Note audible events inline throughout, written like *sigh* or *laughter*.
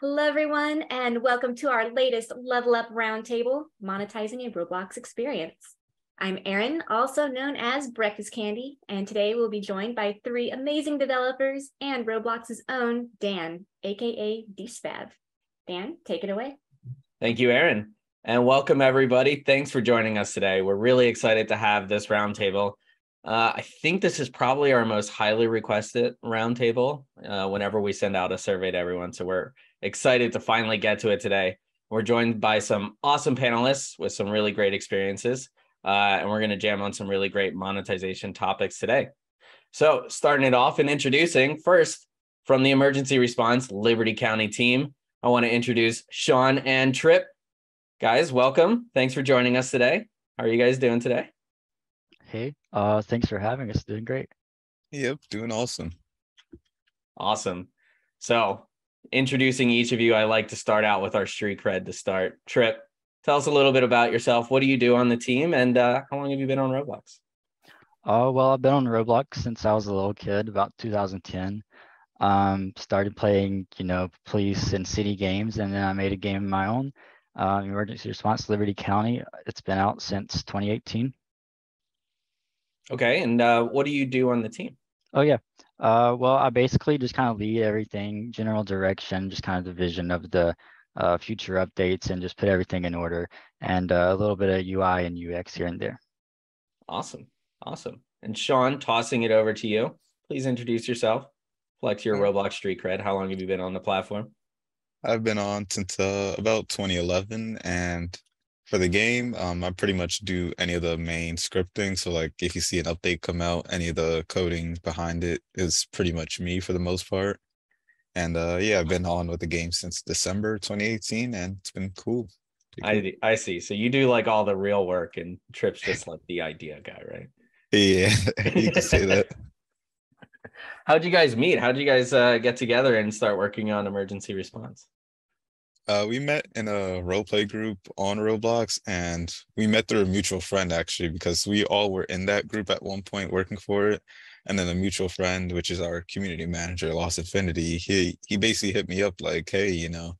Hello, everyone, and welcome to our latest Level Up Roundtable, Monetizing a Roblox Experience. I'm Erin, also known as Breakfast Candy, and today we'll be joined by three amazing developers and Roblox's own Dan, aka DSPAV. Dan, take it away. Thank you, Erin, and welcome everybody. Thanks for joining us today. We're really excited to have this roundtable. Uh, I think this is probably our most highly requested roundtable uh, whenever we send out a survey to everyone. So we're excited to finally get to it today. We're joined by some awesome panelists with some really great experiences. Uh, and we're going to jam on some really great monetization topics today. So, starting it off and introducing first from the emergency response Liberty County team, I want to introduce Sean and Trip. Guys, welcome. Thanks for joining us today. How are you guys doing today? Hey, uh, thanks for having us. Doing great. Yep, doing awesome. Awesome. So, introducing each of you, I like to start out with our street cred to start. Trip, tell us a little bit about yourself. What do you do on the team, and uh, how long have you been on Roblox? Uh, well, I've been on Roblox since I was a little kid, about 2010. Um, started playing, you know, police and city games, and then I made a game of my own, uh, Emergency Response Liberty County. It's been out since 2018. Okay, and uh, what do you do on the team? Oh yeah. Uh, well, I basically just kind of lead everything, general direction, just kind of the vision of the uh, future updates, and just put everything in order, and uh, a little bit of UI and UX here and there. Awesome, awesome. And Sean, tossing it over to you. Please introduce yourself. Flex your Roblox street cred. How long have you been on the platform? I've been on since uh, about 2011, and for the game, um, I pretty much do any of the main scripting. So like if you see an update come out, any of the coding behind it is pretty much me for the most part. And uh, yeah, I've been on with the game since December 2018, and it's been cool. I I see. So you do like all the real work, and Trip's just like the idea guy, right? Yeah, *laughs* you can say that. *laughs* How'd you guys meet? How'd you guys uh, get together and start working on emergency response? Uh, we met in a roleplay group on Roblox, and we met through a mutual friend actually, because we all were in that group at one point working for it. And then a mutual friend, which is our community manager, Lost Infinity, he he basically hit me up like, "Hey, you know,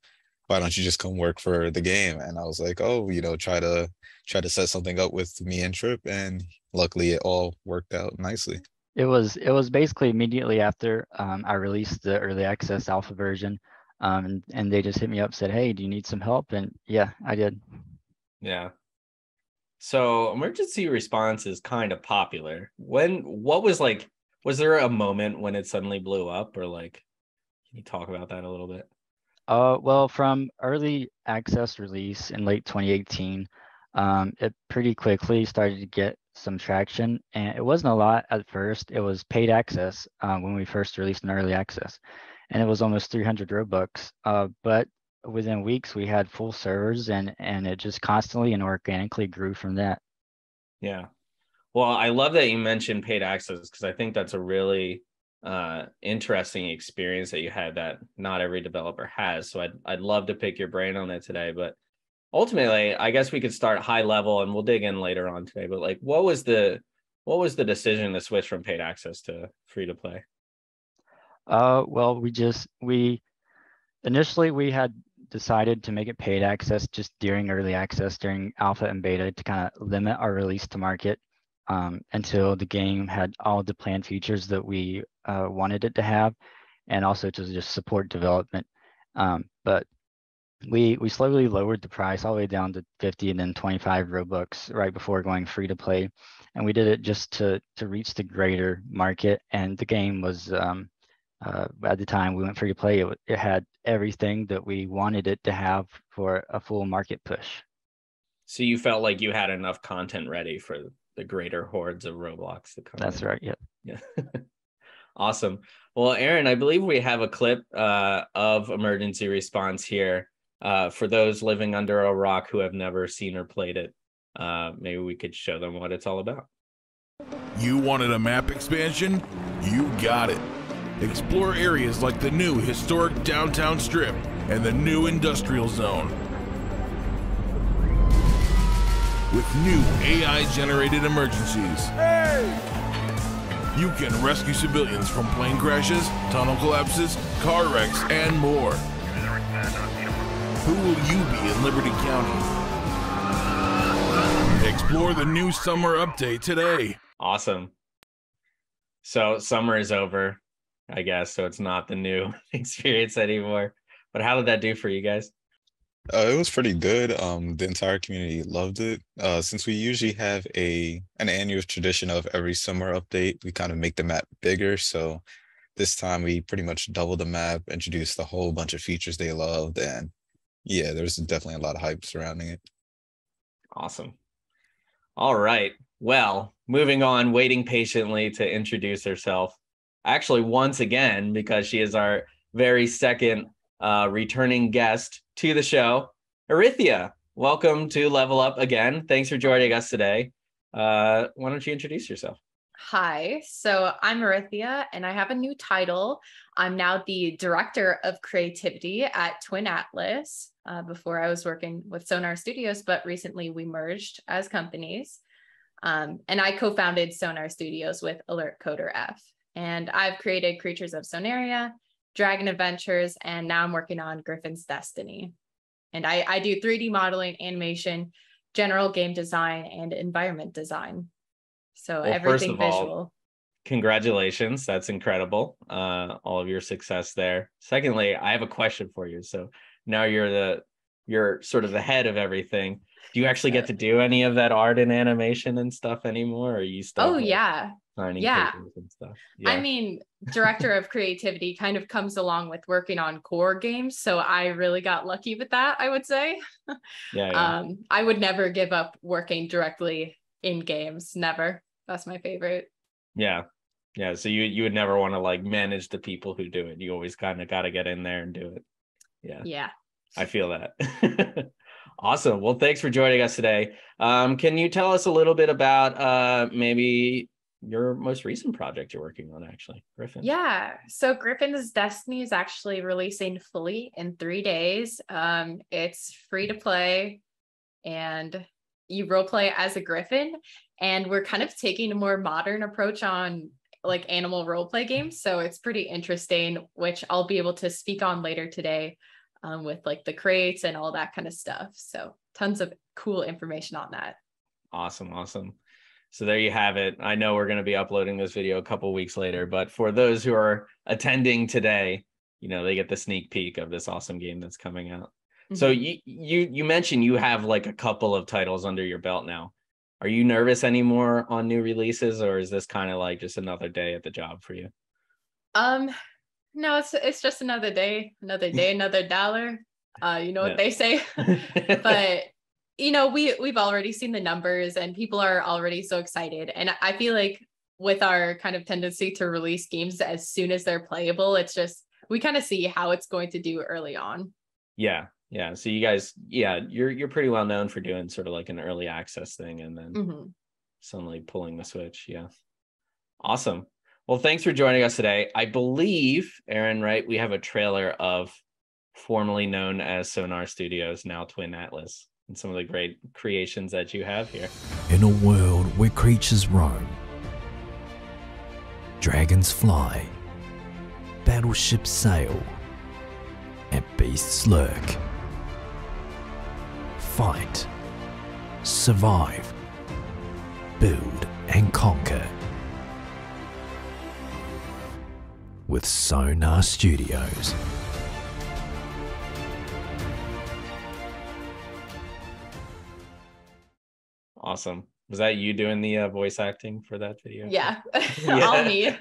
why don't you just come work for the game?" And I was like, "Oh, you know, try to try to set something up with me and Trip." And luckily, it all worked out nicely. It was it was basically immediately after um, I released the early access alpha version. Um, and, and they just hit me up, said, "Hey, do you need some help?" And yeah, I did. Yeah. So emergency response is kind of popular. When what was like? Was there a moment when it suddenly blew up, or like? Can you talk about that a little bit? Uh, well, from early access release in late 2018, um, it pretty quickly started to get some traction, and it wasn't a lot at first. It was paid access uh, when we first released an early access and it was almost 300 Robux. Uh, but within weeks, we had full servers, and and it just constantly and organically grew from that. Yeah, well, I love that you mentioned paid access because I think that's a really uh, interesting experience that you had that not every developer has. So I'd I'd love to pick your brain on it today, but ultimately, I guess we could start high level and we'll dig in later on today. But like, what was the what was the decision to switch from paid access to free to play? Uh, well, we just we initially we had decided to make it paid access just during early access during alpha and beta to kind of limit our release to market um, until the game had all the planned features that we uh, wanted it to have, and also to just support development. Um, but we we slowly lowered the price all the way down to 50 and then 25 robux right before going free to play and we did it just to to reach the greater market and the game was um, uh, at the time we went free to play, it, it had everything that we wanted it to have for a full market push. So you felt like you had enough content ready for the greater hordes of Roblox to come. That's in. right. Yep. Yeah. *laughs* awesome. Well, Aaron, I believe we have a clip uh, of emergency response here. Uh, for those living under a rock who have never seen or played it, uh, maybe we could show them what it's all about. You wanted a map expansion? You got it. Explore areas like the new historic downtown strip and the new industrial zone. With new AI-generated emergencies. Hey! You can rescue civilians from plane crashes, tunnel collapses, car wrecks, and more. Who will you be in Liberty County? Explore the new summer update today. Awesome. So summer is over, I guess. So it's not the new *laughs* experience anymore. But how did that do for you guys? Uh, it was pretty good. Um, the entire community loved it. Uh, since we usually have a an annual tradition of every summer update, we kind of make the map bigger. So this time we pretty much doubled the map, introduced a whole bunch of features they loved, and yeah, there's definitely a lot of hype surrounding it. Awesome. All right. Well, moving on, waiting patiently to introduce herself. Actually, once again, because she is our very second uh, returning guest to the show, Erythia. Welcome to Level Up again. Thanks for joining us today. Uh, why don't you introduce yourself? Hi, so I'm Erythia and I have a new title. I'm now the Director of Creativity at Twin Atlas. Uh, before I was working with Sonar Studios, but recently we merged as companies. Um, and I co founded Sonar Studios with Alert Coder F. And I've created Creatures of Sonaria, Dragon Adventures, and now I'm working on Griffin's Destiny. And I, I do 3D modeling, animation, general game design, and environment design. So well, everything visual. All, congratulations. That's incredible. Uh, all of your success there. Secondly, I have a question for you. So now you're the you're sort of the head of everything. Do you actually get to do any of that art and animation and stuff anymore? Or are you still Oh like, yeah. Yeah. yeah. I mean, director of creativity kind of comes along with working on core games. So I really got lucky with that, I would say. *laughs* Yeah, yeah. Um, I would never give up working directly in games. Never. That's my favorite. Yeah. Yeah. So you you would never want to like manage the people who do it. You always kind of got to get in there and do it. Yeah. Yeah. I feel that. *laughs* awesome. Well, thanks for joining us today. Um, can you tell us a little bit about uh, maybe your most recent project you're working on, actually, Griffin? Yeah. So Griffin's Destiny is actually releasing fully in three days. Um, it's free to play, and you role play as a Griffin. And we're kind of taking a more modern approach on like animal role play games. So it's pretty interesting, which I'll be able to speak on later today um, with like the crates and all that kind of stuff. So tons of cool information on that. Awesome. Awesome. So there you have it. I know we're going to be uploading this video a couple weeks later, but for those who are attending today, you know, they get the sneak peek of this awesome game that's coming out. Mm-hmm. So you you you mentioned you have like a couple of titles under your belt now. Are you nervous anymore on new releases or is this kind of like just another day at the job for you? Um no, it's it's just another day, another day, another dollar. Uh, you know what they say. *laughs* *laughs* but you know, we we've already seen the numbers and people are already so excited. And I feel like with our kind of tendency to release games as soon as they're playable, it's just we kind of see how it's going to do early on. Yeah. Yeah. So you guys, yeah, you're you're pretty well known for doing sort of like an early access thing and then mm-hmm. suddenly pulling the switch. Yeah. Awesome. Well, thanks for joining us today. I believe, Aaron, right? We have a trailer of formerly known as Sonar Studios, now Twin Atlas, and some of the great creations that you have here. In a world where creatures roam, dragons fly, battleships sail, and beasts lurk. Fight, survive, build, and conquer with Sonar Studios. Awesome. Was that you doing the uh, voice acting for that video? Yeah, yeah. *laughs* *laughs* all me.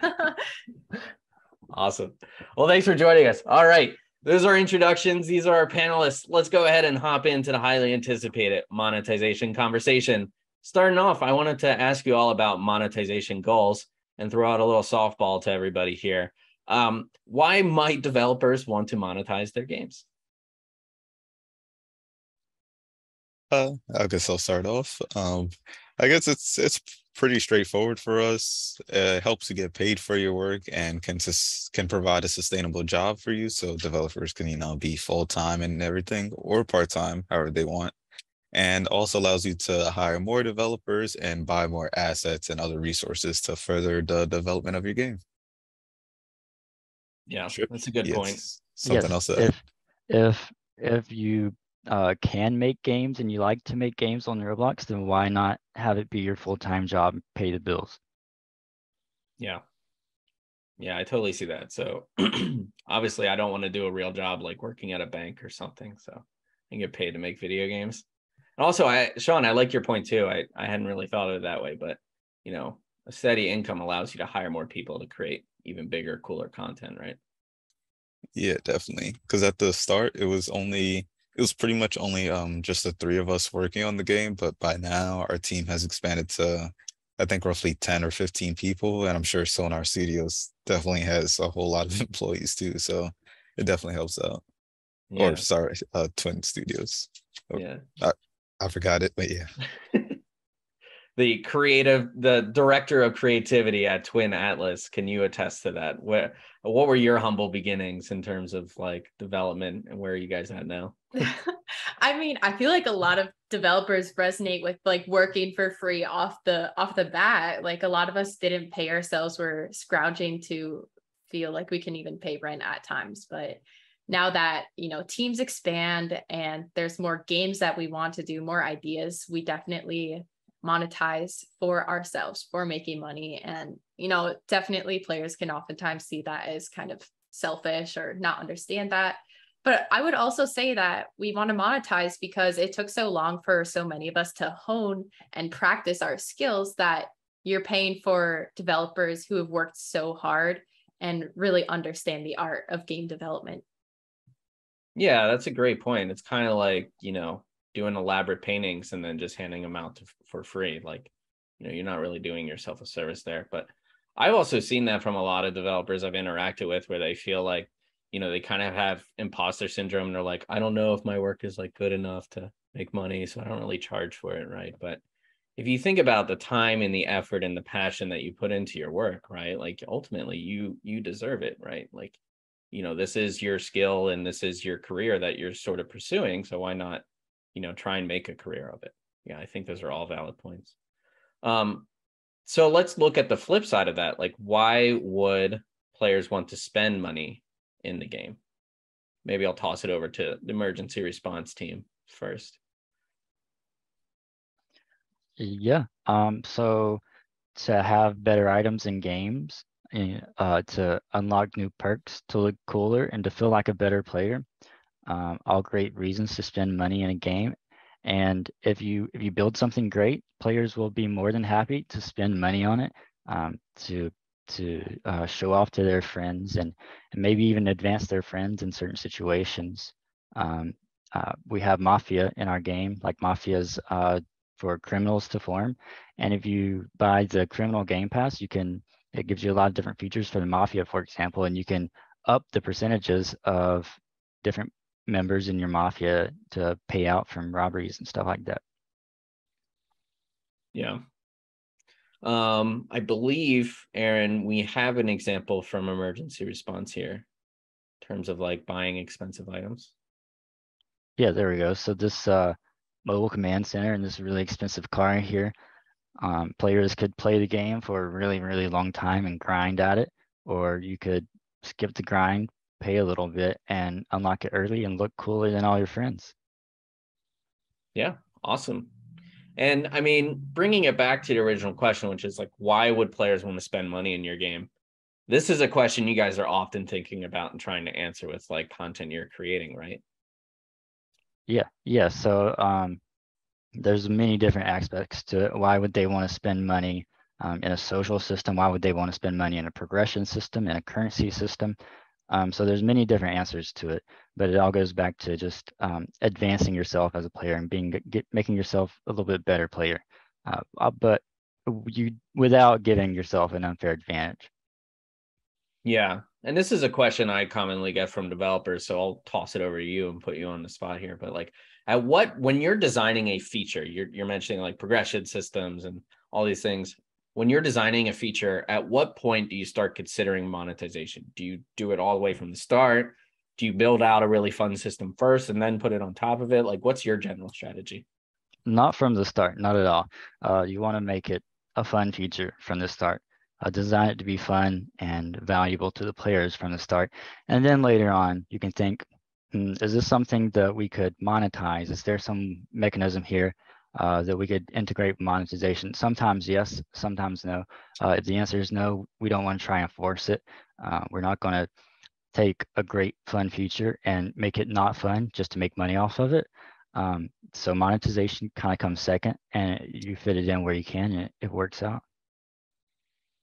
*laughs* awesome. Well, thanks for joining us. All right. Those are introductions. These are our panelists. Let's go ahead and hop into the highly anticipated monetization conversation. Starting off, I wanted to ask you all about monetization goals and throw out a little softball to everybody here. Um, why might developers want to monetize their games? Uh, I guess I'll start off. Um, I guess it's it's pretty straightforward for us. it helps you get paid for your work and can sus- can provide a sustainable job for you. So developers can you know be full time and everything or part time, however they want, and also allows you to hire more developers and buy more assets and other resources to further the development of your game. Yeah, sure. that's a good yes. point. Something yes. else. If if if you uh, can make games and you like to make games on Roblox, then why not have it be your full-time job, and pay the bills? Yeah. Yeah, I totally see that. So *clears throat* obviously I don't want to do a real job like working at a bank or something. So I can get paid to make video games. And also I Sean, I like your point too. I, I hadn't really thought of it that way, but you know, a steady income allows you to hire more people to create even bigger, cooler content, right? Yeah, definitely. Because at the start, it was only it was pretty much only um just the three of us working on the game, but by now our team has expanded to I think roughly 10 or 15 people. And I'm sure Sonar Studios definitely has a whole lot of *laughs* employees too. So it definitely helps out. Yeah. Or sorry, uh Twin Studios. Oh, yeah. I forgot it, but yeah. *laughs* the creative the director of creativity at twin atlas can you attest to that where what were your humble beginnings in terms of like development and where are you guys at now *laughs* I mean, I feel like a lot of developers resonate with like working for free off the off the bat. Like a lot of us didn't pay ourselves. We're scrounging to feel like we can even pay rent at times. But now that you know teams expand and there's more games that we want to do, more ideas, we definitely monetize for ourselves for making money. And you know, definitely players can oftentimes see that as kind of selfish or not understand that but I would also say that we want to monetize because it took so long for so many of us to hone and practice our skills that you're paying for developers who have worked so hard and really understand the art of game development. Yeah, that's a great point. It's kind of like, you know, doing elaborate paintings and then just handing them out to, for free. Like, you know, you're not really doing yourself a service there. But I've also seen that from a lot of developers I've interacted with where they feel like you know they kind of have imposter syndrome and they're like i don't know if my work is like good enough to make money so i don't really charge for it right but if you think about the time and the effort and the passion that you put into your work right like ultimately you you deserve it right like you know this is your skill and this is your career that you're sort of pursuing so why not you know try and make a career of it yeah i think those are all valid points um so let's look at the flip side of that like why would players want to spend money in the game. Maybe I'll toss it over to the emergency response team first. Yeah. Um, so to have better items in games, eh, uh, to unlock new perks, to look cooler, and to feel like a better player, um, all great reasons to spend money in a game. And if you if you build something great, players will be more than happy to spend money on it um, to to uh, show off to their friends and, and maybe even advance their friends in certain situations. Um, uh, we have Mafia in our game, like Mafia's uh, for criminals to form. And if you buy the criminal game pass, you can, it gives you a lot of different features for the Mafia, for example, and you can up the percentages of different members in your Mafia to pay out from robberies and stuff like that. Yeah, um, I believe, Aaron, we have an example from emergency response here in terms of like buying expensive items. Yeah, there we go. So this uh, mobile command center and this really expensive car here, um, players could play the game for a really, really long time and grind at it, or you could skip the grind, pay a little bit and unlock it early and look cooler than all your friends. Yeah, awesome. And I mean, bringing it back to the original question, which is like, why would players want to spend money in your game? This is a question you guys are often thinking about and trying to answer with like content you're creating, right? Yeah, yeah. So um, there's many different aspects to it. Why would they want to spend money um, in a social system? Why would they want to spend money in a progression system, in a currency system? Um, so there's many different answers to it, but it all goes back to just um, advancing yourself as a player and being get, making yourself a little bit better player, uh, uh, but you without giving yourself an unfair advantage. Yeah, and this is a question I commonly get from developers, so I'll toss it over to you and put you on the spot here. But like, at what when you're designing a feature, you're you're mentioning like progression systems and all these things when you're designing a feature, at what point do you start considering monetization? Do you do it all the way from the start? Do you build out a really fun system first and then put it on top of it? Like, what's your general strategy? Not from the start, not at all. Uh, you want to make it a fun feature from the start. Uh, design it to be fun and valuable to the players from the start. And then later on, you can think, hmm, is this something that we could monetize? Is there some mechanism here uh, that we could integrate monetization? Sometimes yes, sometimes no. Uh, if the answer is no, we don't want to try and force it. Uh, we're not going to take a great fun feature and make it not fun just to make money off of it. Um, so monetization kind of comes second and you fit it in where you can and it, it works out.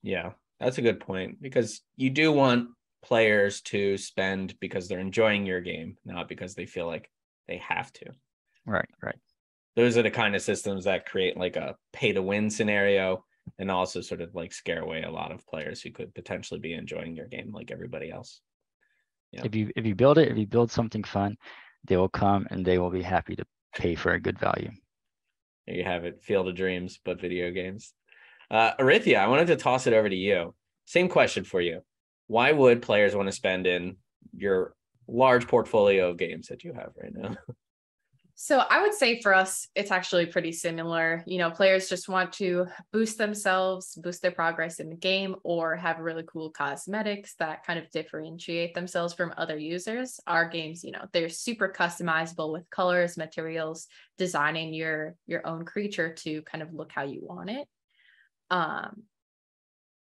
Yeah, that's a good point because you do want players to spend because they're enjoying your game, not because they feel like they have to. Right, right. Those are the kind of systems that create like a pay to win scenario and also sort of like scare away a lot of players who could potentially be enjoying your game like everybody else. Yeah. If you if you build it, if you build something fun, they will come and they will be happy to pay for a good value. There you have it, Field of Dreams, but video games. Uh, Erythia, I wanted to toss it over to you. Same question for you. Why would players want to spend in your large portfolio of games that you have right now? *laughs* So I would say for us, it's actually pretty similar. You know, players just want to boost themselves, boost their progress in the game, or have really cool cosmetics that kind of differentiate themselves from other users. Our games, you know, they're super customizable with colors, materials, designing your your own creature to kind of look how you want it. Um,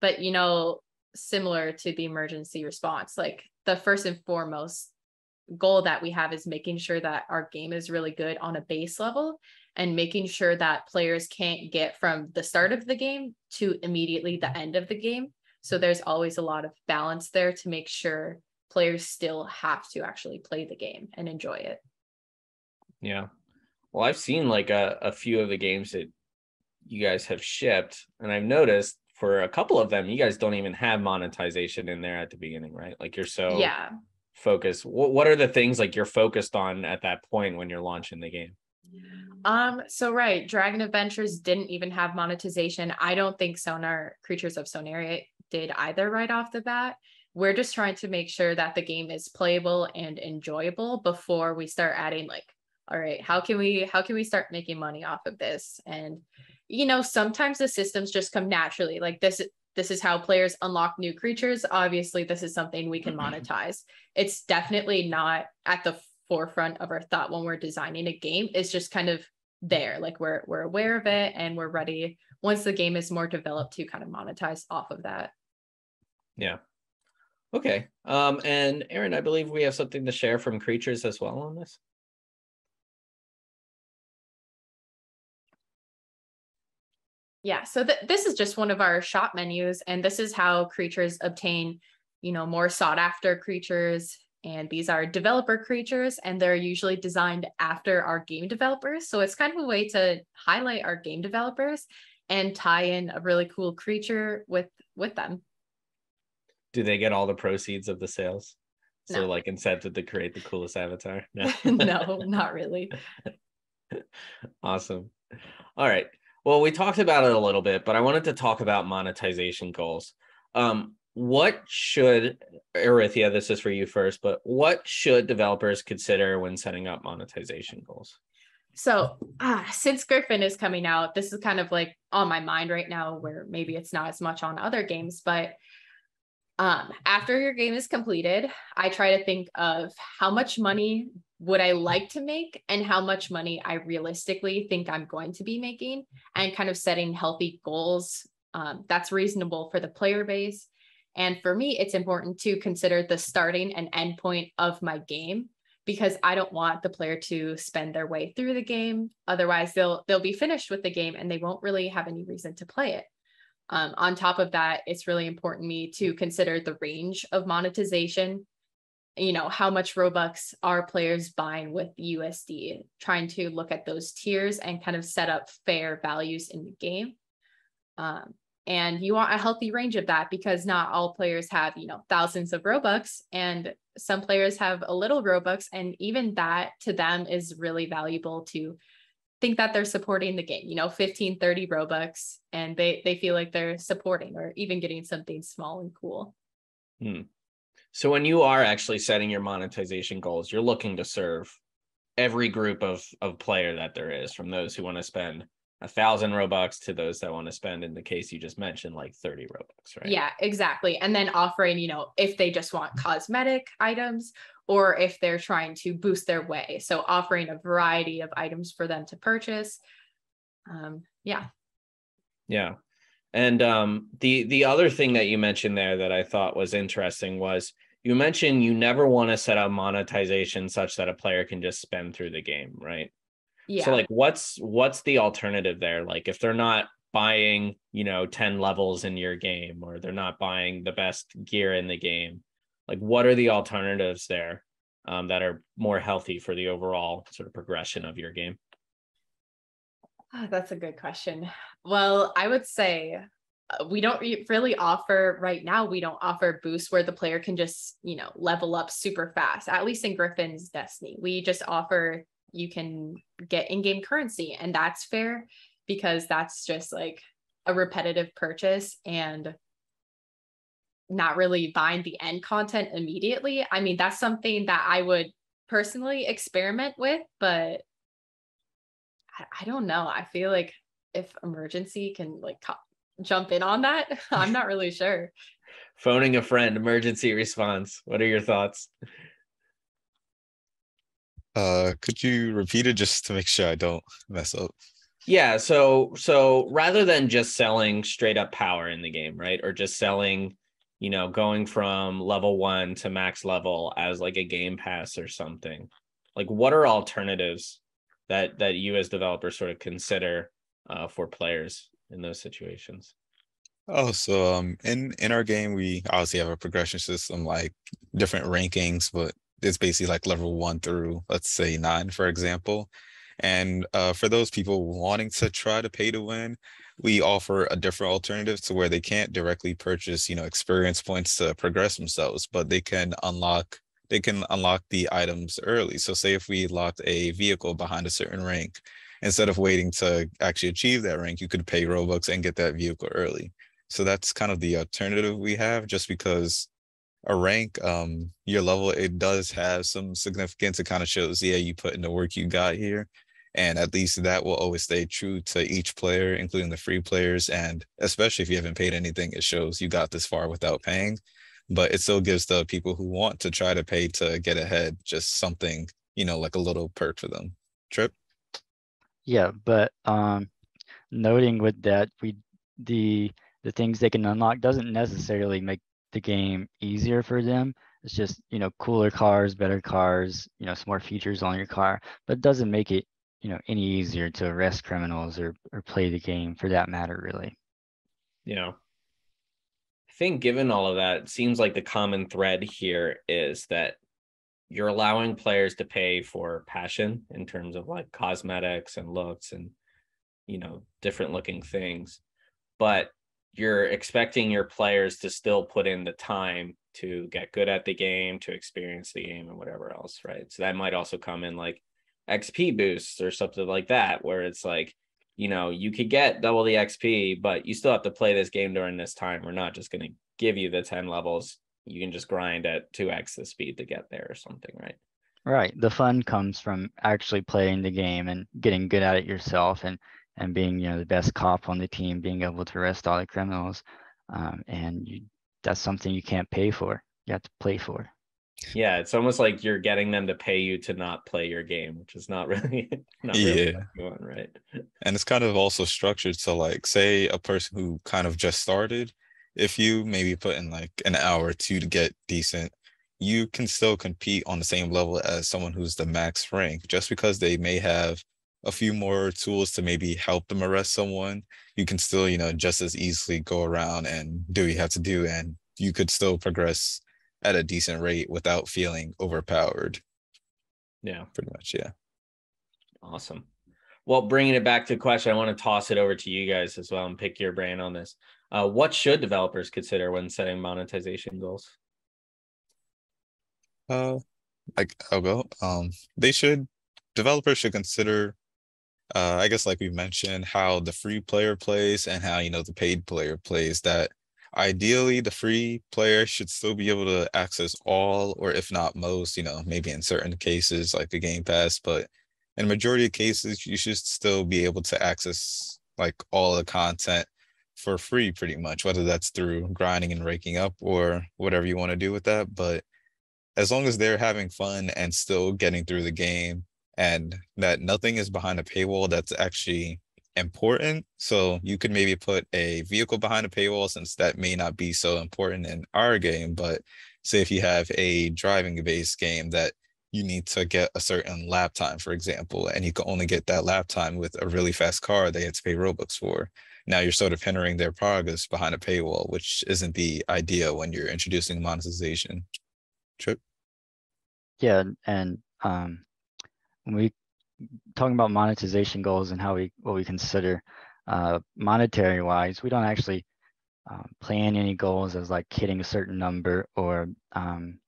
but you know, similar to the emergency response, like the first and foremost goal that we have is making sure that our game is really good on a base level and making sure that players can't get from the start of the game to immediately the end of the game. So there's always a lot of balance there to make sure players still have to actually play the game and enjoy it. Yeah. Well, I've seen like a, a few of the games that you guys have shipped, and I've noticed for a couple of them, you guys don't even have monetization in there at the beginning, right? Like you're so Yeah. Focused. What what are the things like you're focused on at that point when you're launching the game? Um, so right, Dragon Adventures didn't even have monetization. I don't think Sonar Creatures of Sonaria did either right off the bat. We're just trying to make sure that the game is playable and enjoyable before we start adding like, all right, how can we how can we start making money off of this? And you know, sometimes the systems just come naturally. Like this this is how players unlock new creatures. Obviously, this is something we can monetize. It's definitely not at the forefront of our thought when we're designing a game. It's just kind of there. Like we're we're aware of it and we're ready once the game is more developed to kind of monetize off of that. Yeah. Okay. Um, and Aaron, I believe we have something to share from creatures as well on this. Yeah, so th- this is just one of our shop menus, and this is how creatures obtain, you know, more sought after creatures. And these are developer creatures, and they're usually designed after our game developers. So it's kind of a way to highlight our game developers and tie in a really cool creature with with them. Do they get all the proceeds of the sales? So No. like incentive to create the coolest avatar? *laughs* No. no, *laughs* not really. awesome. All right. Well, we talked about it a little bit, but I wanted to talk about monetization goals. Um, what should Erythia, this is for you first, but what should developers consider when setting up monetization goals? So, ah, since Griffin is coming out, this is kind of like on my mind right now, where maybe it's not as much on other games, but um, after your game is completed, I try to think of how much money would I like to make and how much money I realistically think I'm going to be making, and kind of setting healthy goals um, that's reasonable for the player base. And for me, it's important to consider the starting and end point of my game because I don't want the player to spend their way through the game. Otherwise, they'll they'll be finished with the game and they won't really have any reason to play it. Um, on top of that, it's really important me to consider the range of monetization. You know, how much Robux are players buying with USD, trying to look at those tiers and kind of set up fair values in the game. Um, and you want a healthy range of that because not all players have, you know, thousands of Robux and some players have a little Robux. And even that to them is really valuable to think that they're supporting the game, you know, 15, 30 Robux, and they they feel like they're supporting or even getting something small and cool. Hmm. So when you are actually setting your monetization goals, you're looking to serve every group of of player that there is, from those who want to spend a thousand Robux to those that want to spend, in the case you just mentioned, like 30 Robux, right? Yeah, exactly. And then offering, you know, if they just want cosmetic items or if they're trying to boost their way. So offering a variety of items for them to purchase. Um, yeah. Yeah. And um, the the other thing that you mentioned there that I thought was interesting was you mentioned you never want to set up monetization such that a player can just spend through the game, right? Yeah. So like what's what's the alternative there? Like if they're not buying, you know, 10 levels in your game or they're not buying the best gear in the game, like what are the alternatives there um, that are more healthy for the overall sort of progression of your game? Oh, that's a good question. Well, I would say uh, we don't really offer right now we don't offer boosts where the player can just you know level up super fast at least in griffin's destiny we just offer you can get in-game currency and that's fair because that's just like a repetitive purchase and not really buying the end content immediately i mean that's something that i would personally experiment with but I, I don't know i feel like if emergency can like jump in on that? *laughs* I'm not really sure. Phoning a friend, emergency response. What are your thoughts? Uh, could you repeat it just to make sure I don't mess up? Yeah, so so rather than just selling straight up power in the game, right? Or just selling, you know, going from level 1 to max level as like a game pass or something. Like what are alternatives that that you as developers sort of consider uh, for players? in those situations? Oh, so um in in our game we obviously have a progression system like different rankings, but it's basically like level one through let's say nine, for example. And uh, for those people wanting to try to pay to win, we offer a different alternative to where they can't directly purchase, you know, experience points to progress themselves, but they can unlock they can unlock the items early. So say if we locked a vehicle behind a certain rank, instead of waiting to actually achieve that rank, you could pay Robux and get that vehicle early. So that's kind of the alternative we have just because a rank, um, your level, it does have some significance. It kind of shows, yeah, you put in the work you got here. And at least that will always stay true to each player, including the free players. And especially if you haven't paid anything, it shows you got this far without paying. But it still gives the people who want to try to pay to get ahead just something, you know, like a little perk for them. Trip? Yeah, but um, noting with that, we the the things they can unlock doesn't necessarily make the game easier for them. It's just you know cooler cars, better cars, you know some more features on your car, but doesn't make it you know any easier to arrest criminals or or play the game for that matter, really. Yeah. I think given all of that, it seems like the common thread here is that you're allowing players to pay for passion in terms of like cosmetics and looks and you know different looking things but you're expecting your players to still put in the time to get good at the game to experience the game and whatever else right so that might also come in like xp boosts or something like that where it's like you know you could get double the xp but you still have to play this game during this time we're not just going to give you the 10 levels you can just grind at 2x the speed to get there or something, right? Right. The fun comes from actually playing the game and getting good at it yourself and and being you know the best cop on the team, being able to arrest all the criminals. Um, and you, that's something you can't pay for. You have to play for. Yeah, it's almost like you're getting them to pay you to not play your game, which is not *laughs* really not really yeah. One, right? And it's kind of also structured to like say a person who kind of just started if you maybe put in like an hour or two to get decent, you can still compete on the same level as someone who's the max rank. Just because they may have a few more tools to maybe help them arrest someone, you can still, you know, just as easily go around and do what you have to do. And you could still progress at a decent rate without feeling overpowered. Yeah. Pretty much. Yeah. Awesome. Well, bringing it back to the question, I want to toss it over to you guys as well and pick your brain on this. Uh, what should developers consider when setting monetization goals? Uh, like I'll go. Um, they should developers should consider, uh, I guess like we mentioned, how the free player plays and how you know the paid player plays. That ideally the free player should still be able to access all, or if not most, you know, maybe in certain cases like the Game Pass, but in majority of cases, you should still be able to access like all the content for free pretty much, whether that's through grinding and raking up or whatever you want to do with that. But as long as they're having fun and still getting through the game and that nothing is behind a paywall that's actually important. So you could maybe put a vehicle behind a paywall since that may not be so important in our game. But say if you have a driving based game that you need to get a certain lap time, for example, and you can only get that lap time with a really fast car they had to pay Robux for. Now you're sort of hindering their progress behind a paywall, which isn't the idea when you're introducing monetization. Trip? Yeah, and um, we talking about monetization goals and how we what we consider uh, monetary wise, we don't actually um, plan any goals as like hitting a certain number or um,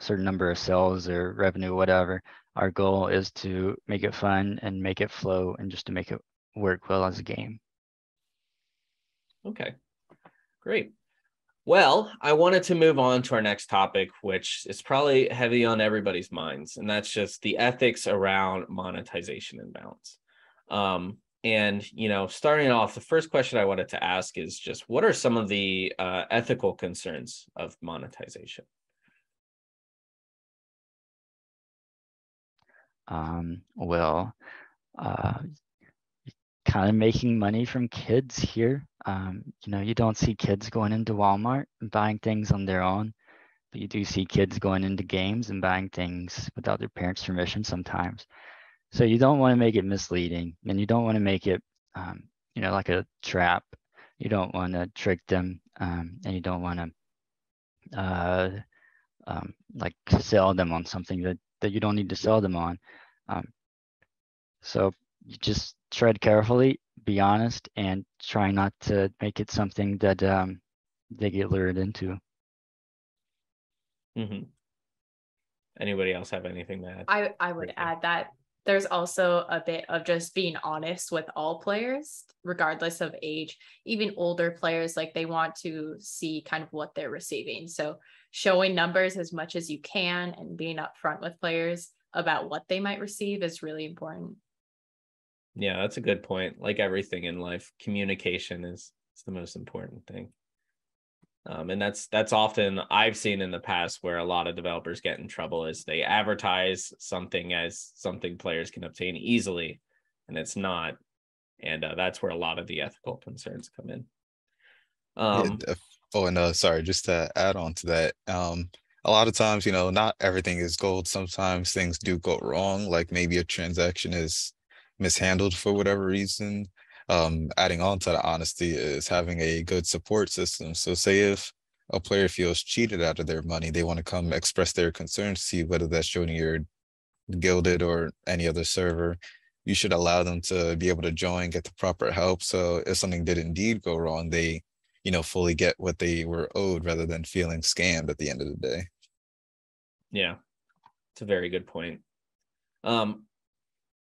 certain number of sales or revenue, whatever. Our goal is to make it fun and make it flow and just to make it work well as a game. Okay, great. Well, I wanted to move on to our next topic, which is probably heavy on everybody's minds, and that's just the ethics around monetization and balance. Um, and you know, starting off, the first question I wanted to ask is just what are some of the uh, ethical concerns of monetization? Um, well, uh, kind of making money from kids here. Um, you know, you don't see kids going into Walmart and buying things on their own, but you do see kids going into games and buying things without their parents' permission sometimes. So you don't want to make it misleading, and you don't want to make it, um, you know, like a trap. You don't want to trick them, um, and you don't want to, uh, um, like sell them on something that that you don't need to sell them on. Um, so you just tread carefully, be honest, and try not to make it something that um, they get lured into. Mm-hmm. Anybody else have anything to add? I, I would add that there's also a bit of just being honest with all players, regardless of age, even older players, like they want to see kind of what they're receiving. So showing numbers as much as you can and being upfront with players about what they might receive is really important. Yeah, that's a good point. Like everything in life, communication is, is the most important thing. Um, and that's that's often I've seen in the past where a lot of developers get in trouble is they advertise something as something players can obtain easily, and it's not. And uh, that's where a lot of the ethical concerns come in. Um, yeah, oh, and uh, sorry, just to add on to that, um, a lot of times, you know, not everything is gold. Sometimes things do go wrong. Like maybe a transaction is mishandled for whatever reason. Um, adding on to the honesty is having a good support system. So say if a player feels cheated out of their money, they want to come express their concerns, see whether that's showing your Guilded or any other server. You should allow them to be able to join, get the proper help. So if something did indeed go wrong, they, you know, fully get what they were owed rather than feeling scammed at the end of the day. Yeah, it's a very good point. Um,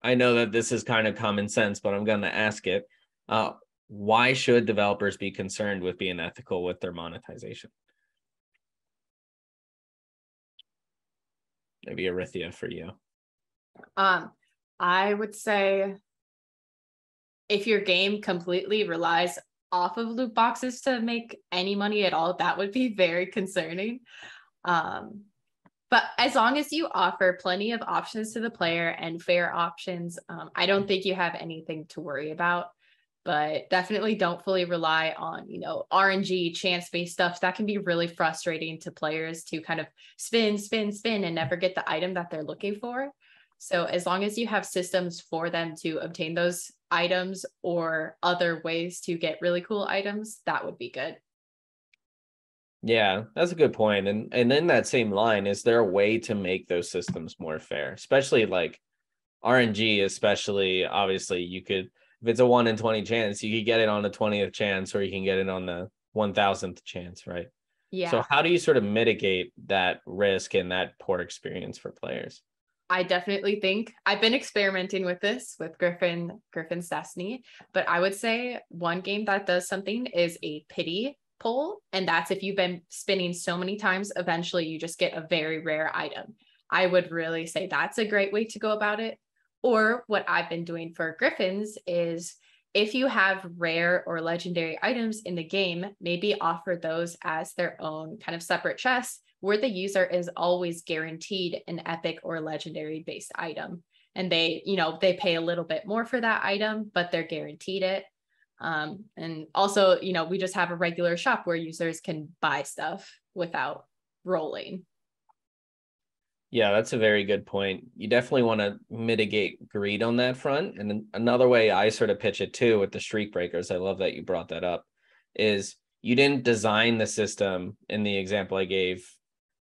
I know that this is kind of common sense, but I'm going to ask it. Uh, why should developers be concerned with being ethical with their monetization? Maybe Erythia for you. Um, I would say if your game completely relies off of loot boxes to make any money at all, that would be very concerning. Um, but as long as you offer plenty of options to the player and fair options, um, I don't think you have anything to worry about. But definitely don't fully rely on, you know, RNG, chance based stuff. That can be really frustrating to players to kind of spin, spin, spin and never get the item that they're looking for. So as long as you have systems for them to obtain those items or other ways to get really cool items, that would be good. Yeah, that's a good point. And and in that same line, is there a way to make those systems more fair? Especially like RNG, especially obviously you could if it's a one in 20 chance, you could get it on the 20th chance or you can get it on the 1000th chance, right? Yeah. So how do you sort of mitigate that risk and that poor experience for players? I definitely think I've been experimenting with this with Griffin Griffin's Destiny, but I would say one game that does something is a pity pull. And that's if you've been spinning so many times, eventually you just get a very rare item. I would really say that's a great way to go about it. Or what I've been doing for Griffins is if you have rare or legendary items in the game, maybe offer those as their own kind of separate chests where the user is always guaranteed an epic or legendary based item. And they, you know, they pay a little bit more for that item, but they're guaranteed it. Um, and also, you know, we just have a regular shop where users can buy stuff without rolling. Yeah, that's a very good point. You definitely want to mitigate greed on that front. And another way I sort of pitch it too with the streak breakers, I love that you brought that up, is you didn't design the system in the example I gave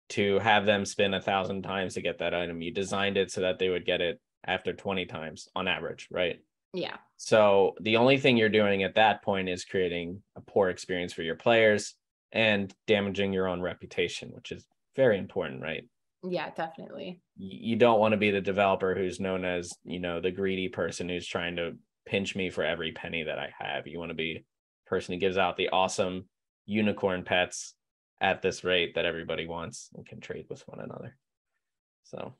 to have them spin a thousand times to get that item. You designed it so that they would get it after 20 times on average, right? Yeah. So the only thing you're doing at that point is creating a poor experience for your players and damaging your own reputation, which is very important, right? Yeah, definitely. You don't want to be the developer who's known as, you know, the greedy person who's trying to pinch me for every penny that I have. You want to be a person who gives out the awesome unicorn pets at this rate that everybody wants and can trade with one another. So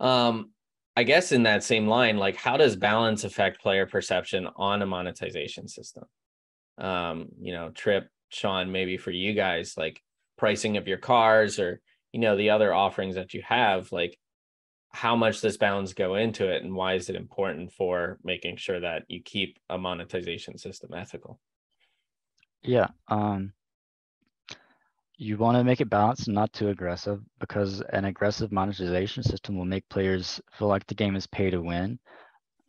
um I guess in that same line, like how does balance affect player perception on a monetization system? Um, you know, Trip, Sean, maybe for you guys, like pricing of your cars or you know the other offerings that you have like how much does balance go into it and why is it important for making sure that you keep a monetization system ethical yeah um you want to make it balanced and not too aggressive because an aggressive monetization system will make players feel like the game is pay to win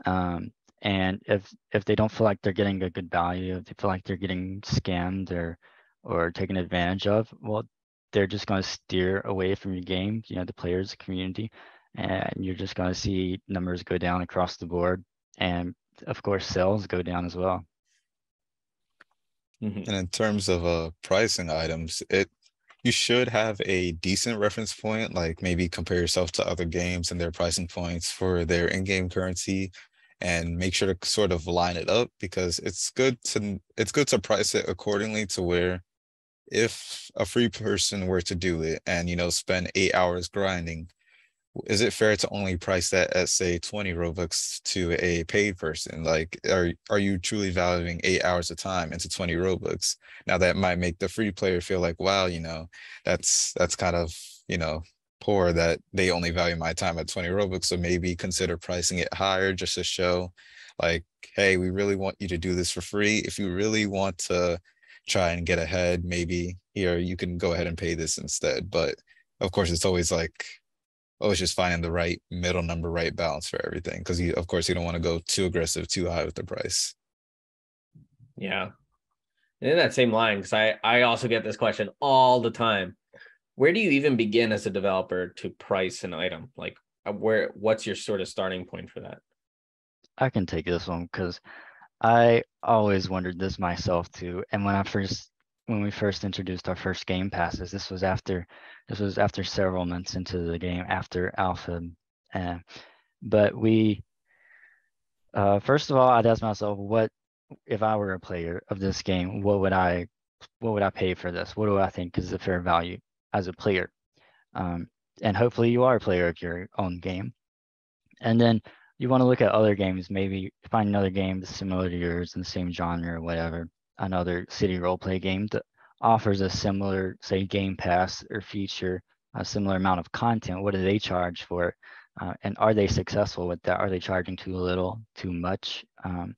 um, and if if they don't feel like they're getting a good value if they feel like they're getting scammed or or taken advantage of, well, they're just going to steer away from your game, you know, the players, community, and you're just going to see numbers go down across the board. And of course, sales go down as well. Mm-hmm. And in terms of uh, pricing items, it you should have a decent reference point, like maybe compare yourself to other games and their pricing points for their in-game currency and make sure to sort of line it up because it's good to it's good to price it accordingly to where if a free person were to do it and you know spend eight hours grinding is it fair to only price that at say 20 robux to a paid person? Like are are you truly valuing eight hours of time into 20 robux? Now that might make the free player feel like wow you know that's that's kind of you know poor that they only value my time at 20 robux. So maybe consider pricing it higher just to show like hey we really want you to do this for free. If you really want to try and get ahead maybe here you can go ahead and pay this instead. But of course it's always like always just finding the right middle number right balance for everything because you of course you don't want to go too aggressive too high with the price. Yeah. And in that same line because i i also get this question all the time. Where do you even begin as a developer to price an item? Like uh, where what's your sort of starting point for that? I can take this one because I always wondered this myself too. And when I first when we first introduced our first game passes, this was after this was after several months into the game after alpha. Uh, but we uh, first of all, I'd ask myself, what if I were a player of this game? What would I what would I pay for this? What do I think is a fair value as a player? Um, and hopefully, you are a player of your own game. And then you want to look at other games, maybe find another game that's similar to yours in the same genre or whatever, another city role play game that offers a similar, say, game pass or feature, a similar amount of content. What do they charge for it? Uh, and are they successful with that? Are they charging too little, too much? Um,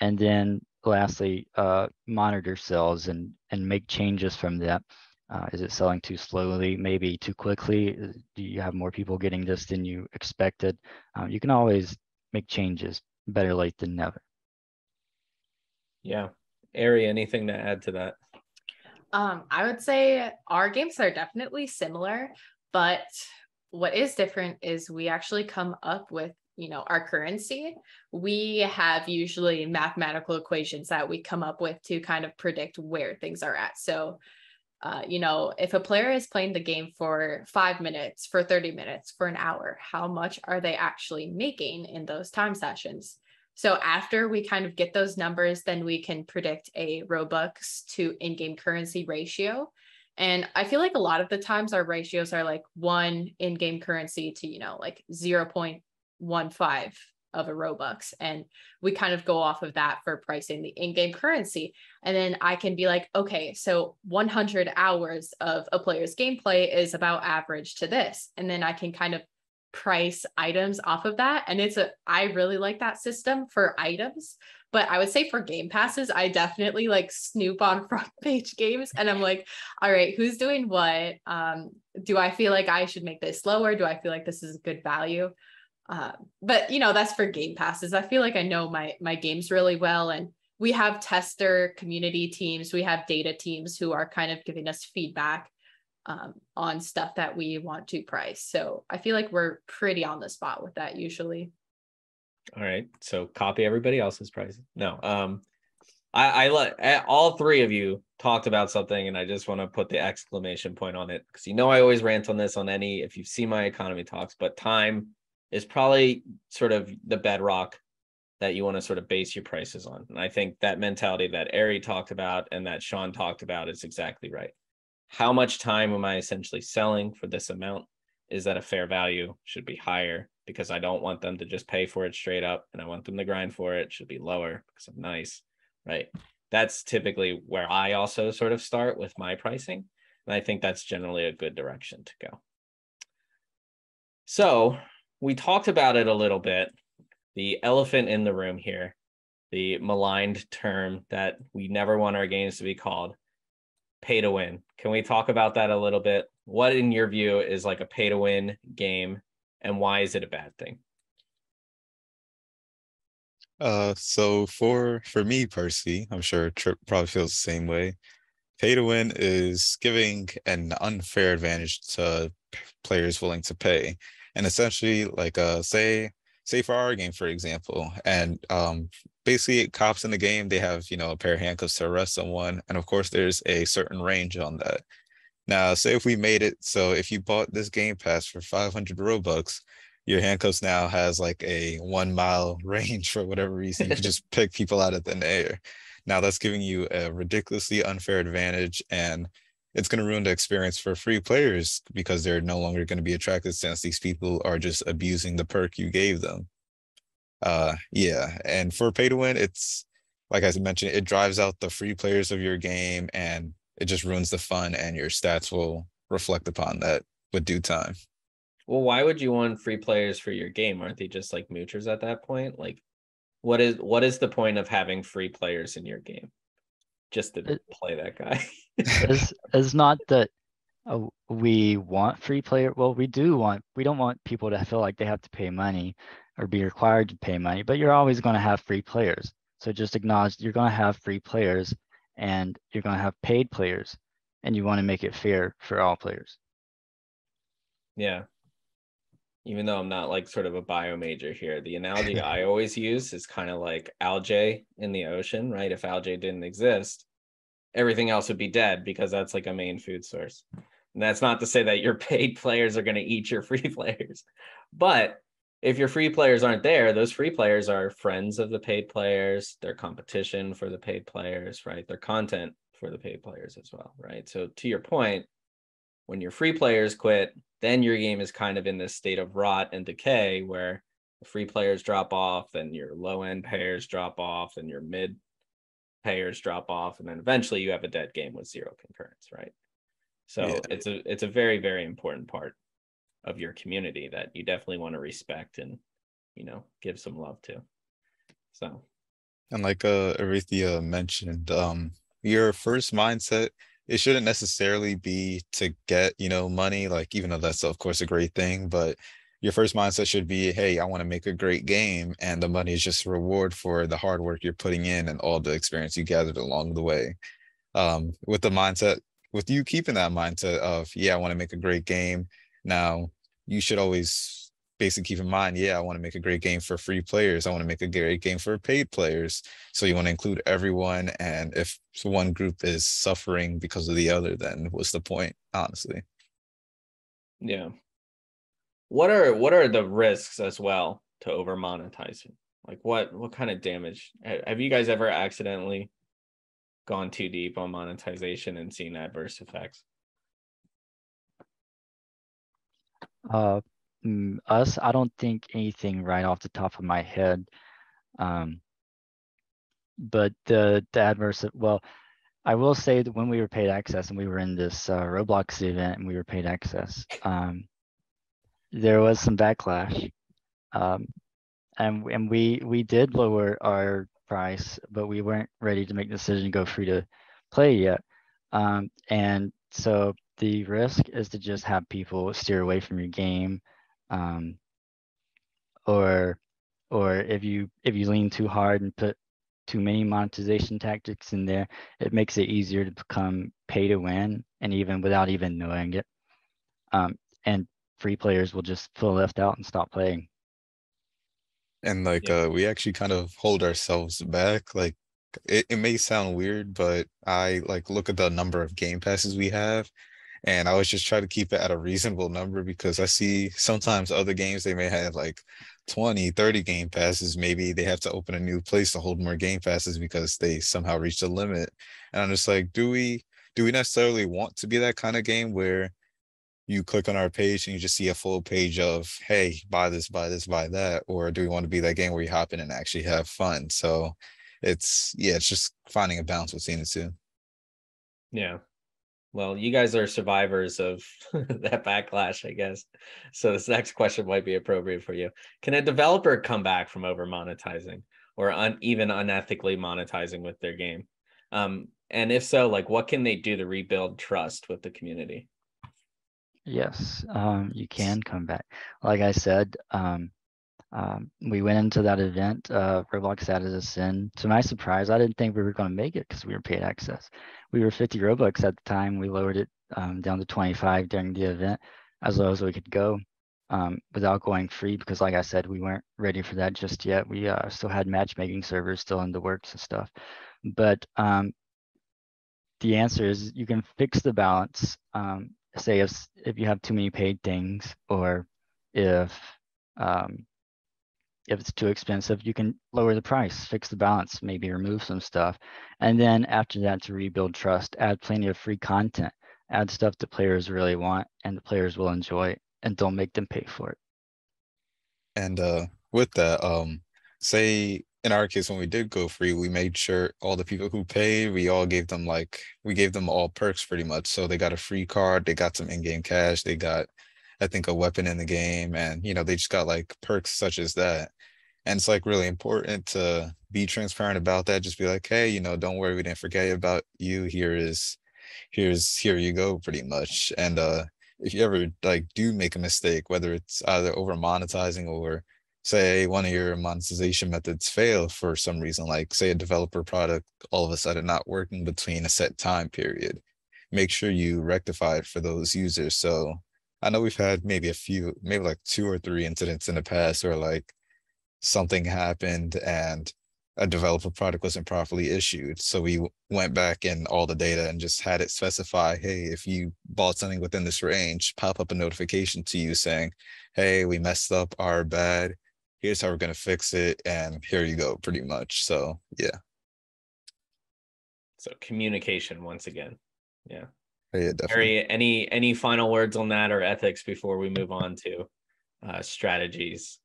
and then lastly, uh, monitor sales and, and make changes from that. Uh, is it selling too slowly, maybe too quickly? Do you have more people getting this than you expected? Um, you can always make changes. Better late than never. Yeah. Ari, anything to add to that? Um, I would say our games are definitely similar, but what is different is we actually come up with you know our currency we have usually mathematical equations that we come up with to kind of predict where things are at so uh, you know, if a player is playing the game for five minutes, for 30 minutes, for an hour, how much are they actually making in those time sessions? So after we kind of get those numbers, then we can predict a Robux to in-game currency ratio. And I feel like a lot of the times our ratios are like one in-game currency to, you know, like 0.15 of a Robux. And we kind of go off of that for pricing the in-game currency. And then I can be like, okay, so 100 hours of a player's gameplay is about average to this. And then I can kind of price items off of that. And it's a, I really like that system for items. But I would say for game passes, I definitely like snoop on *laughs* front page games and I'm like, all right, who's doing what? Um, do I feel like I should make this lower? Do I feel like this is a good value? Uh, but you know, that's for game passes. I feel like I know my my games really well. And we have tester community teams, we have data teams who are kind of giving us feedback um, on stuff that we want to price. So I feel like we're pretty on the spot with that usually. All right. So copy everybody else's prices. No. Um I I let all three of you talked about something and I just want to put the exclamation point on it because you know I always rant on this on any if you've seen my economy talks, but time is probably sort of the bedrock that you want to sort of base your prices on. And I think that mentality that Ari talked about and that Sean talked about is exactly right how much time am I essentially selling for this amount? Is that a fair value? Should be higher because I don't want them to just pay for it straight up and I want them to grind for it. Should be lower because I'm nice, right? That's typically where I also sort of start with my pricing. And I think that's generally a good direction to go. So we talked about it a little bit. The elephant in the room here, the maligned term that we never want our games to be called pay to win. Can we talk about that a little bit? What, in your view, is like a pay to win game, and why is it a bad thing? Uh, so for for me Percy, I'm sure Trip probably feels the same way. Pay to win is giving an unfair advantage to players willing to pay, and essentially, like uh, say say for our game, for example, and um, basically cops in the game, they have, you know, a pair of handcuffs to arrest someone. And of course, there's a certain range on that. Now, say if we made it so if you bought this game pass for 500 Robux, your handcuffs now has like a one mile *laughs* range for whatever reason. You can just pick people out of thin air. Now that's giving you a ridiculously unfair advantage and it's going to ruin the experience for free players because they're no longer going to be attracted since these people are just abusing the perk you gave them. Uh, yeah, and for pay to win, it's like I mentioned, it drives out the free players of your game and it just ruins the fun, and your stats will reflect upon that with due time. Well, why would you want free players for your game? Aren't they just like moochers at that point? Like, what is what is the point of having free players in your game? Just to it, play that guy. *laughs* it's, it's not that uh, we want free player. Well, we do want. We don't want people to feel like they have to pay money or be required to pay money, but you're always going to have free players. So just acknowledge you're going to have free players and you're going to have paid players and you want to make it fair for all players. Yeah. Even though I'm not like sort of a bio major here, the analogy *laughs* I always use is kind of like algae in the ocean, right? If algae didn't exist, everything else would be dead because that's like a main food source. And that's not to say that your *laughs* paid players are going to eat your free *laughs* players, but if your free players aren't there, those free players are friends of the paid players, their competition for the paid players, right? Their content for the paid players as well, right? So to your point, when your free players quit, then your game is kind of in this state of rot and decay where the free players drop off, and your low end payers drop off, and your mid payers drop off, and then eventually you have a dead game with zero concurrence, right? So yeah. it's a it's a very very important part of your community that you definitely want to respect and you know give some love to so and like uh Erythia mentioned um your first mindset it shouldn't necessarily be to get you know money like even though that's of course a great thing but your first mindset should be hey i want to make a great game and the money is just a reward for the hard work you're putting in and all the experience you gathered along the way. Um, with the mindset with you keeping that mindset of yeah i want to make a great game now, you should always basically keep in mind, yeah, I want to make a great game for free players. I want to make a great game for paid players. So you want to include everyone. And if one group is suffering because of the other, then what's the point, honestly? Yeah. What are what are the risks as well to over monetizing? Like what what kind of damage have you guys ever accidentally gone too deep on monetization and seen adverse effects? Uh, us, I don't think anything right off the top of my head. Um, but the the adverse, well, I will say that when we were paid access and we were in this uh, Roblox event and we were paid access, um, there was some backlash, um, and and we we did lower our price, but we weren't ready to make the decision to go free to play yet. Um, and so the risk is to just have people steer away from your game, um, or or if you if you lean too hard and put too many monetization tactics in there, it makes it easier to become pay to win, and even without even knowing it. Um, and free players will just feel left out and stop playing. And like Yeah. uh we actually kind of hold ourselves back. Like it, it may sound weird, but I like look at the number of game passes we have. And I always just try to keep it at a reasonable number because I see sometimes other games they may have like 20, 30 game passes. Maybe they have to open a new place to hold more game passes because they somehow reached a limit. And I'm just like, do we do we necessarily want to be that kind of game where you click on our page and you just see a full page of, hey, buy this, buy this, buy that? Or do we want to be that game where you hop in and actually have fun? So it's yeah, it's just finding a balance between the two. Yeah. Well, you guys are survivors of *laughs* that backlash, I guess. So this next question might be appropriate for you. Can a developer come back from over monetizing or un- even unethically monetizing with their game? Um, and if so, like what can they do to rebuild trust with the community? Yes, um, you can come back. Like I said, um, um, we went into that event. Uh, Roblox added us in. To my surprise, I didn't think we were going to make it because we were paid access. We were 50 Robux at the time. We lowered it um, down to 25 during the event, as low as we could go, um, without going free. Because, like I said, we weren't ready for that just yet. We uh, still had matchmaking servers still in the works and stuff. But um, the answer is you can fix the balance. Um, say if if you have too many paid things, or if um, if it's too expensive, you can lower the price, fix the balance, maybe remove some stuff. And then after that, to rebuild trust, add plenty of free content, add stuff that players really want and the players will enjoy, and don't make them pay for it. And uh with that, um, say in our case, when we did go free, we made sure all the people who paid, we all gave them like we gave them all perks pretty much. So they got a free card, they got some in-game cash, they got I think a weapon in the game, and you know, they just got like perks such as that. And it's like really important to be transparent about that. Just be like, hey, you know, don't worry, we didn't forget about you. Here is here's here you go, pretty much. And uh if you ever like do make a mistake, whether it's either over monetizing or say one of your monetization methods fail for some reason, like say a developer product all of a sudden not working between a set time period, make sure you rectify it for those users. So I know we've had maybe a few, maybe like two or three incidents in the past where like something happened and a developer product wasn't properly issued. So we went back in all the data and just had it specify, hey, if you bought something within this range, pop up a notification to you saying, hey, we messed up, our bad. Here's how we're gonna fix it, and here you go, pretty much. So yeah, So communication once again. Yeah. Yeah, definitely. Harry, any any final words on that or ethics before we move on to uh, strategies?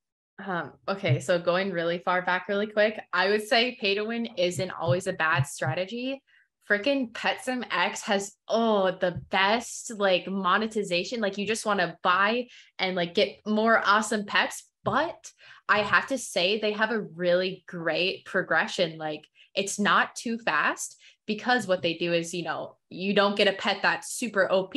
Um, okay, so going really far back really quick, I would say pay to win isn't always a bad strategy. Freaking Petsim X has oh the best like monetization. Like you just want to buy and like get more awesome pets, but I have to say they have a really great progression. Like it's not too fast because what they do is, you know, you don't get a pet that's super OP.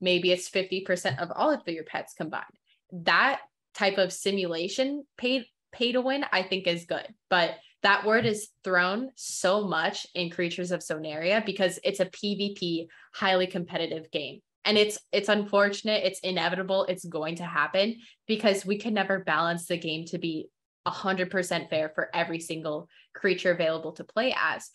Maybe it's 50% of all of your pets combined. That type of simulation paid pay to win i think is good but that word is thrown so much in creatures of sonaria because it's a pvp highly competitive game and it's it's unfortunate it's inevitable it's going to happen because we can never balance the game to be 100% fair for every single creature available to play as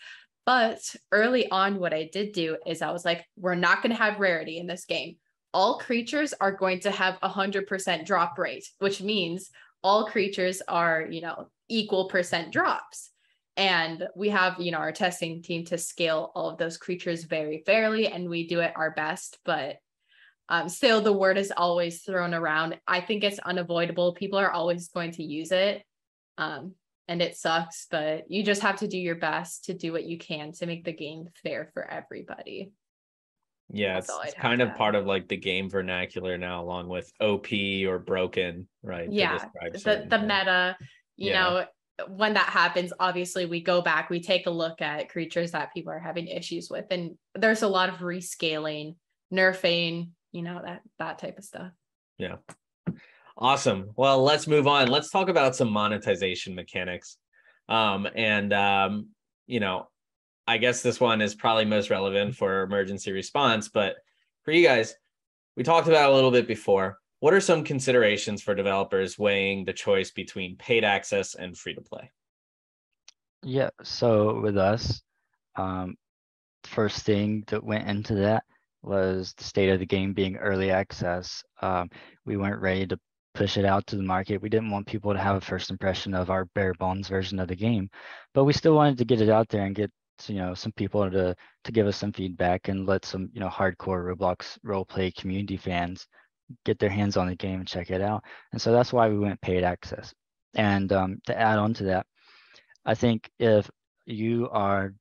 but early on what i did do is i was like we're not going to have rarity in this game all creatures are going to have a 100% drop rate, which means all creatures are, you know, equal percent drops. And we have, you know, our testing team to scale all of those creatures very fairly, and we do it our best. But Um, still, the word is always thrown around. I think it's unavoidable. People are always going to use it. Um, and it sucks, but you just have to do your best to do what you can to make the game fair for everybody. Yeah, That's it's, it's kind of part of like the game vernacular now, along with OP or broken, right? yeah the the meta you Yeah. know when that happens obviously we go back we take a look at creatures that people are having issues with and there's a lot of rescaling nerfing you know that that type of stuff Awesome. Well, let's move on. Let's talk about some monetization mechanics. Um, and um, you know, I guess this one is probably most relevant for emergency response, but for you guys, we talked about a little bit before. What are some considerations for developers weighing the choice between paid access and free to play? Yeah, so with us, um, first thing that went into that was the state of the game being early access. Um, we weren't ready to push it out to the market. We didn't want people to have a first impression of our bare bones version of the game, but we still wanted to get it out there and get you know some people to to give us some feedback and let some you know hardcore Roblox roleplay community fans get their hands on the game and check it out. And so that's why we went paid access. And um, to add on to that, I think if you are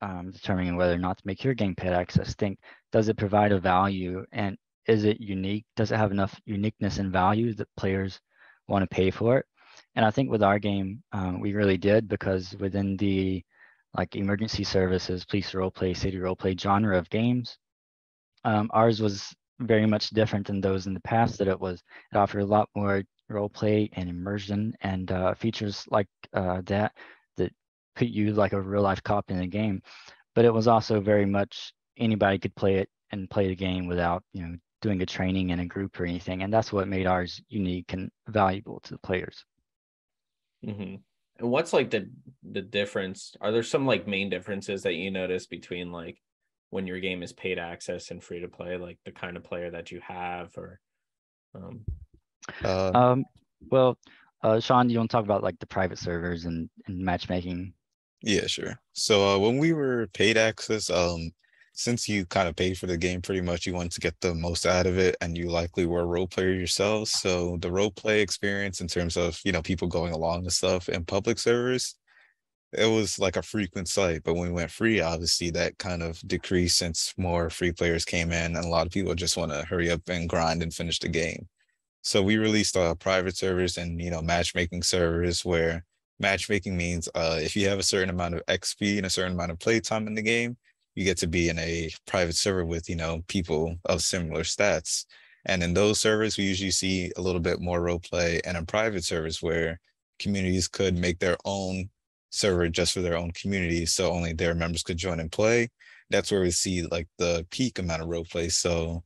um, determining whether or not to make your game paid access, think does it provide a value and is it unique? Does it have enough uniqueness and value that players want to pay for it? And I think with our game, um, we really did because within the like emergency services, police roleplay, city roleplay genre of games, um, ours was very much different than those in the past. That it was it offered a lot more roleplay and immersion and uh, features like uh, that that put you like a real life cop in the game. But it was also very much anybody could play it and play the game without you know doing a training in a group or anything. And that's what made ours unique and valuable to the players. hmm And what's like the the difference? Are there some like main differences that you notice between like when your game is paid access and free to play, like the kind of player that you have, or um, Uh, Um, well, uh, Sean, you want to talk about like the private servers and, and matchmaking? Yeah, sure. So uh, when we were paid access, um, since you kind of paid for the game pretty much, you wanted to get the most out of it, and you likely were a role player yourselves. So the role play experience in terms of you know people going along with stuff in public servers, it was like a frequent sight. But when we went free, obviously that kind of decreased since more free players came in, and a lot of people just want to hurry up and grind and finish the game. So we released uh, private servers and you know matchmaking servers where matchmaking means uh, if you have a certain amount of XP and a certain amount of playtime in the game, you get to be in a private server with you know people of similar stats. And in those servers, we usually see a little bit more role play, and in private servers where communities could make their own server just for their own community, so only their members could join and play. That's where we see like the peak amount of role play. So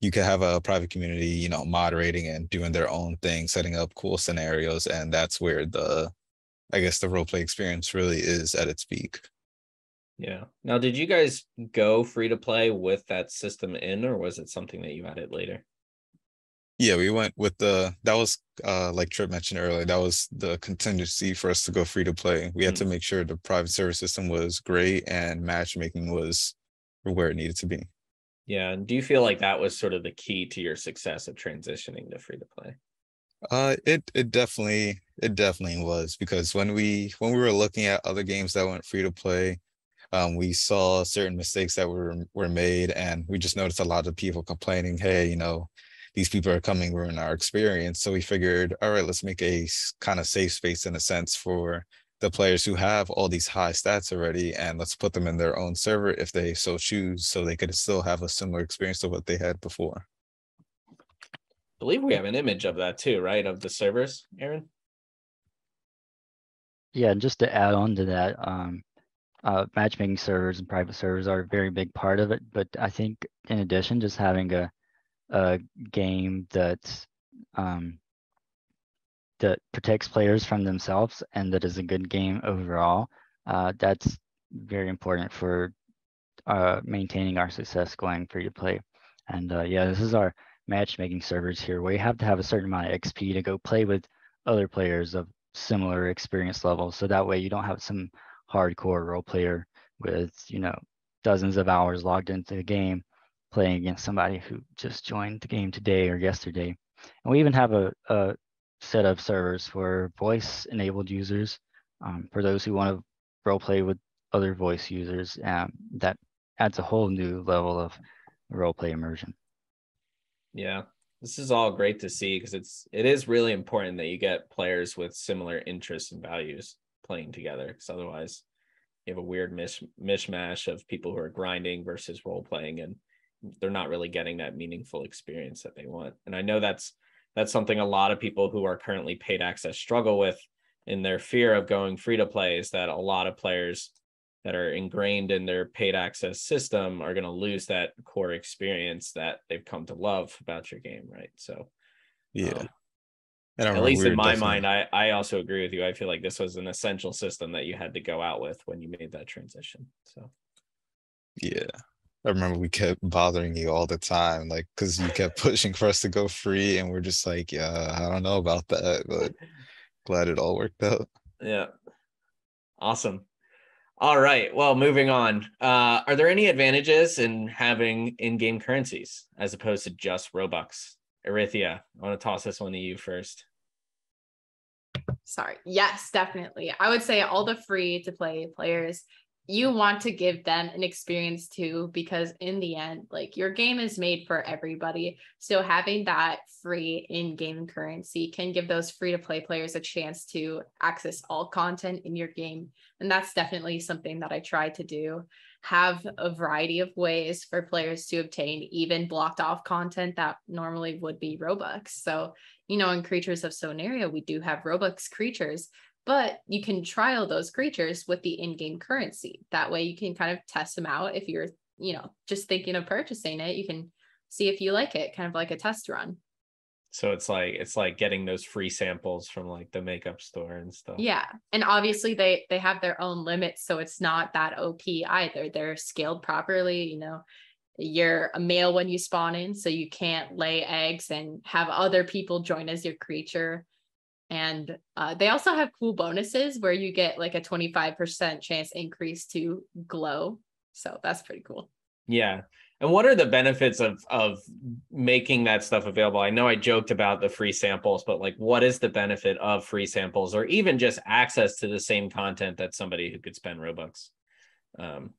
you could have a private community, you know, moderating and doing their own thing, setting up cool scenarios, and that's where the, I guess, the role play experience really is at its peak. Yeah. Now, did you guys go free to play with that system in, or was it something that you added later? Yeah, we went with the that was uh like Trip mentioned earlier, that was the contingency for us to go free to play. We had to make sure the private service system was great and matchmaking was where it needed to be. Yeah. And do you feel like that was sort of the key to your success of transitioning to free to play? Uh, it it definitely it definitely was because when we when we were looking at other games that went free to play, um, we saw certain mistakes that were were made, and we just noticed a lot of people complaining, "Hey, you know, these people are coming ruin our experience." So we figured, all right, let's make a kind of safe space in a sense for the players who have all these high stats already, and let's put them in their own server if they so choose, so they could still have a similar experience to what they had before. I believe we have an image of that too, right? Of the servers, Aaron? Yeah, and just to add on to that, um, uh, matchmaking servers and private servers are a very big part of it. But I think in addition, just having a a game that's um, that protects players from themselves and that is a good game overall, uh, that's very important for uh, maintaining our success going free to play. And uh, yeah, this is our matchmaking servers here. We have to have a certain amount of XP to go play with other players of similar experience levels. So that way you don't have some hardcore role player with, you know, dozens of hours logged into the game playing against somebody who just joined the game today or yesterday. And we even have a, a set of servers for voice enabled users um, for those who want to role play with other voice users. Um, that adds a whole new level of role play immersion. Yeah, this is all great to see because it's it is really important that you get players with similar interests and values playing together because otherwise you have a weird mish, mishmash of people who are grinding versus role playing and they're not really getting that meaningful experience that they want and i know that's that's something a lot of people who are currently paid access struggle with in their fear of going free to play is that a lot of players that are ingrained in their paid access system are going to lose that core experience that they've come to love about your game right so Yeah. um, at least in my mind i i also agree with you. I feel like this was an essential system that you had to go out with when you made that transition so. Yeah. I remember we kept bothering you all the time, like, because you kept *laughs* pushing for us to go free, and we're just like, yeah, I don't know about that, but *laughs* glad it all worked out. yeah. Awesome. All right well moving on. Uh are there any advantages in having in-game currencies as opposed to just robux? Erythia, i want to toss this one to you first Sorry. Yes, definitely. I would say all the free to play players, you want to give them an experience too, because in the end, like your game is made for everybody. So having that free in game currency can give those free to play players a chance to access all content in your game. And that's definitely something that I try to do. Have a variety of ways for players to obtain even blocked off content that normally would be Robux. So you know, in Creatures of Sonaria, we do have Robux creatures, but you can trial those creatures with the in-game currency. That way you can kind of test them out. If you're, you know, just thinking of purchasing it, you can see if you like it, kind of like a test run. so it's like it's like getting those free samples from like the makeup store and stuff Yeah. And obviously they they have their own limits, so it's not that OP either. They're scaled properly, you know. You're a male when you spawn in, so you can't lay eggs and have other people join as your creature. And uh, they also have cool bonuses where you get like a 25% chance increase to glow. So that's pretty cool. Yeah. And what are the benefits of of making that stuff available? I know I joked about the free samples, but like what is the benefit of free samples or even just access to the same content that somebody who could spend Robux? Um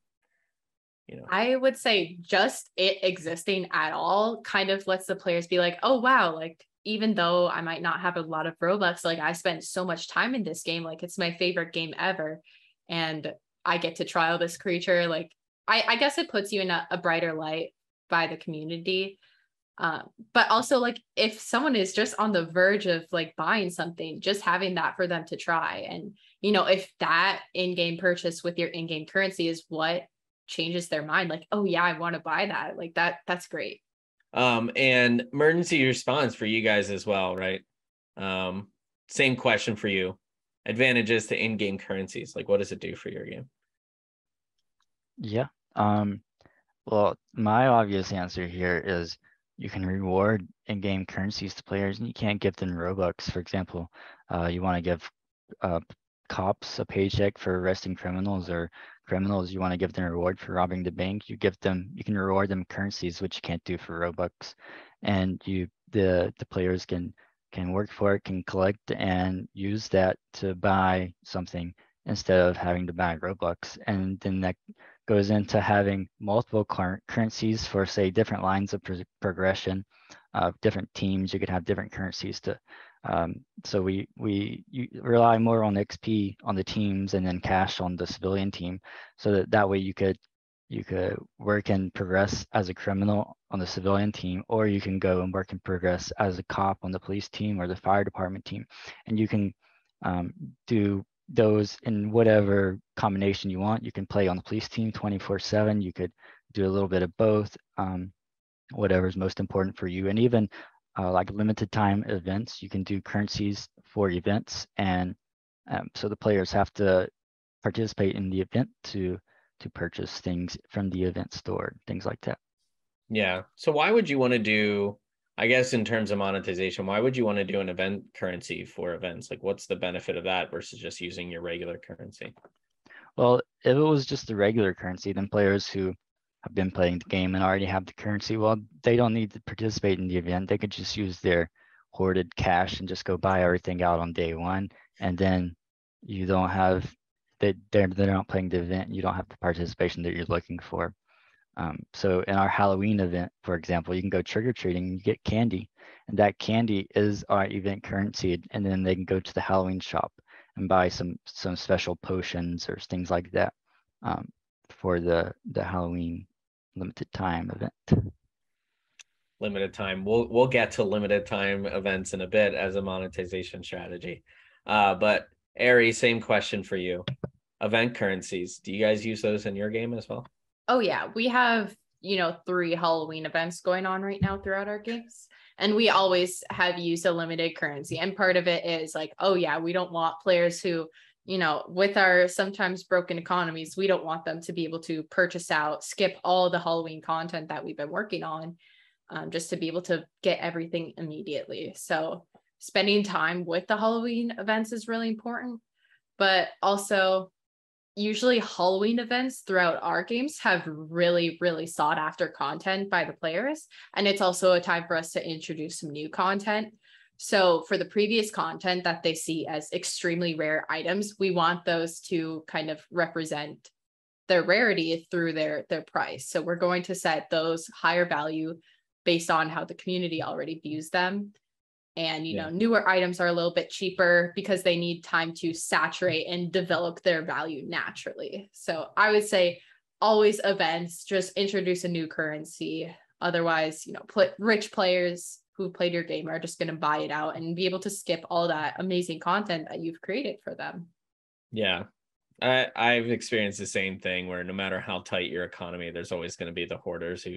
you know. I would say just it existing at all kind of lets the players be like, oh wow, like even though I might not have a lot of Robux, like I spent so much time in this game, like it's my favorite game ever. And I get to trial this creature. Like I, I guess it puts you in a, a brighter light by the community. Um, but also like if someone is just on the verge of like buying something, just having that for them to try. And you know, if that in-game purchase with your in-game currency is what changes their mind like oh yeah i want to buy that like that that's great Um and emergency response for you guys as well, right? Um same question for you. Advantages to in-game currencies. Like what does it do for your game? Yeah. Um, well, my obvious answer here is you can reward in-game currencies to players and you can't give them Robux. For example, uh, you want to give uh, cops a paycheck for arresting criminals or criminals, you want to give them a reward for robbing the bank. You give them, you can reward them currencies, which you can't do for Robux. And you, the, the players can, can work for it, can collect and use that to buy something instead of having to buy Robux. And then that goes into having multiple cur- currencies for say different lines of pro- progression uh, different teams you could have different currencies to um, so we we rely more on xp on the teams and then cash on the civilian team so that that way you could you could work and progress as a criminal on the civilian team or you can go and work and progress as a cop on the police team or the fire department team and you can um, do those in whatever combination you want. You can play on the police team 24 7. You could do a little bit of both, um, whatever's most important for you. And even uh, like limited time events, you can do currencies for events. And um, so the players have to participate in the event to to purchase things from the event store, things like that. Yeah. So why would you want to do, I guess, in terms of monetization, why would you want to do an event currency for events? Like, what's the benefit of that versus just using your regular currency? Well, if it was just the regular currency, then players who have been playing the game and already have the currency, well, they don't need to participate in the event. They could just use their hoarded cash and just go buy everything out on day one. And then you don't have they they're they're not playing the event. You don't have the participation that you're looking for. Um, so in our Halloween event, for example, you can go trick or treating, you get candy, and that candy is our event currency, and then they can go to the Halloween shop and buy some some special potions or things like that um, for the the Halloween limited time event. Limited time. We'll we'll get to limited time events in a bit as a monetization strategy. Uh, but Ari, same question for you. Event currencies. Do you guys use those in your game as well? Oh yeah, we have, you know, three Halloween events going on right now throughout our games. And we always have used a limited currency. And part of it is like, oh yeah, we don't want players who, you know, with our sometimes broken economies, we don't want them to be able to purchase out, skip all the Halloween content that we've been working on, um, just to be able to get everything immediately. So spending time with the Halloween events is really important. But also usually Halloween events throughout our games have really, really sought after content by the players. And it's also a time for us to introduce some new content. So for the previous content that they see as extremely rare items, we want those to kind of represent their rarity through their their price. So we're going to set those higher value based on how the community already views them and you yeah. know newer items are a little bit cheaper because they need time to saturate and develop their value naturally so i would say always events just introduce a new currency otherwise you know put rich players who played your game are just going to buy it out and be able to skip all that amazing content that you've created for them yeah I, I've experienced the same thing where no matter how tight your economy, there's always going to be the hoarders who,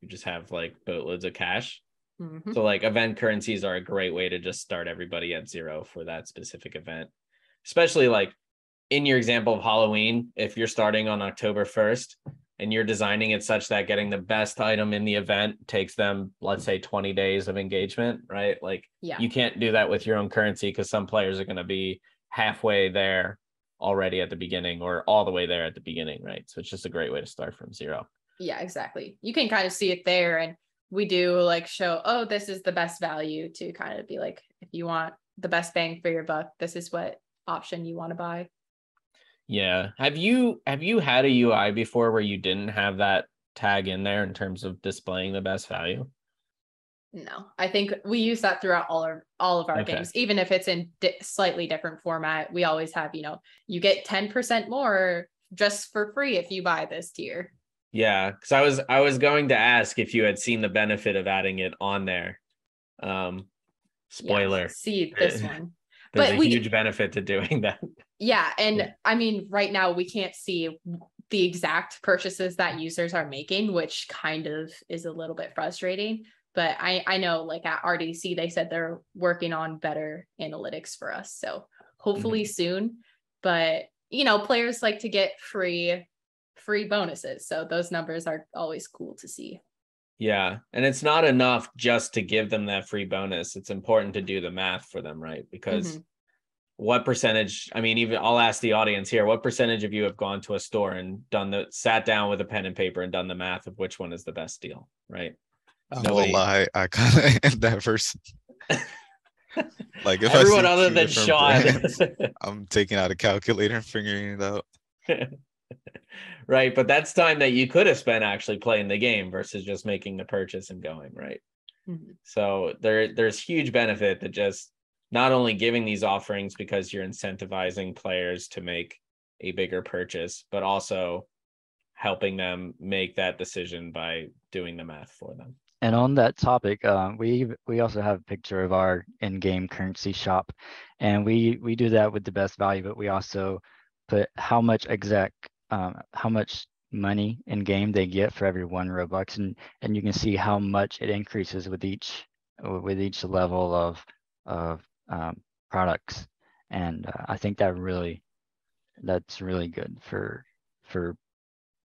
who just have like boatloads of cash Mm-hmm. So like event currencies are a great way to just start everybody at zero for that specific event. Especially like in your example of Halloween, if you're starting on October 1st and you're designing it such that getting the best item in the event takes them let's say 20 days of engagement, right? Like yeah. you can't do that with your own currency because some players are going to be halfway there already at the beginning or all the way there at the beginning, right? So it's just a great way to start from zero. Yeah, exactly. You can kind of see it there and we do like show, oh, this is the best value to kind of be like, if you want the best bang for your buck, this is what option you want to buy. Yeah. Have you have you had a UI before where you didn't have that tag in there in terms of displaying the best value? No, I think we use that throughout all of all of our okay. games, even if it's in di- slightly different format. We always have, you know, you get ten percent more just for free if you buy this tier. Yeah, because I was I was going to ask if you had seen the benefit of adding it on there. Um, spoiler. Yeah, see *laughs* this one. There's but a we, huge benefit to doing that. Yeah, and yeah. I mean, right now we can't see the exact purchases that users are making, which kind of is a little bit frustrating. But I I know like at RDC they said they're working on better analytics for us, so hopefully mm-hmm. soon. But you know, players like to get free free bonuses. So those numbers are always cool to see. Yeah. And it's not enough just to give them that free bonus. It's important to do the math for them, right? Because mm-hmm. What percentage, I mean, even I'll ask the audience here, what percentage of you have gone to a store and done the sat down with a pen and paper and done the math of which one is the best deal, right? I no lie, I kind of *laughs* am that person. *laughs* like if everyone other than Sean, brands, *laughs* I'm taking out a calculator and figuring it out. right? But that's time that you could have spent actually playing the game versus just making the purchase and going, right? Mm-hmm. So there there's huge benefit to just not only giving these offerings because you're incentivizing players to make a bigger purchase, but also helping them make that decision by doing the math for them. And on that topic, uh, we we also have a picture of our in-game currency shop, and we we do that with the best value, but we also put how much exact um, how much money in game they get for every one robux and and you can see how much it increases with each with each level of of um, products and uh, i think that really that's really good for for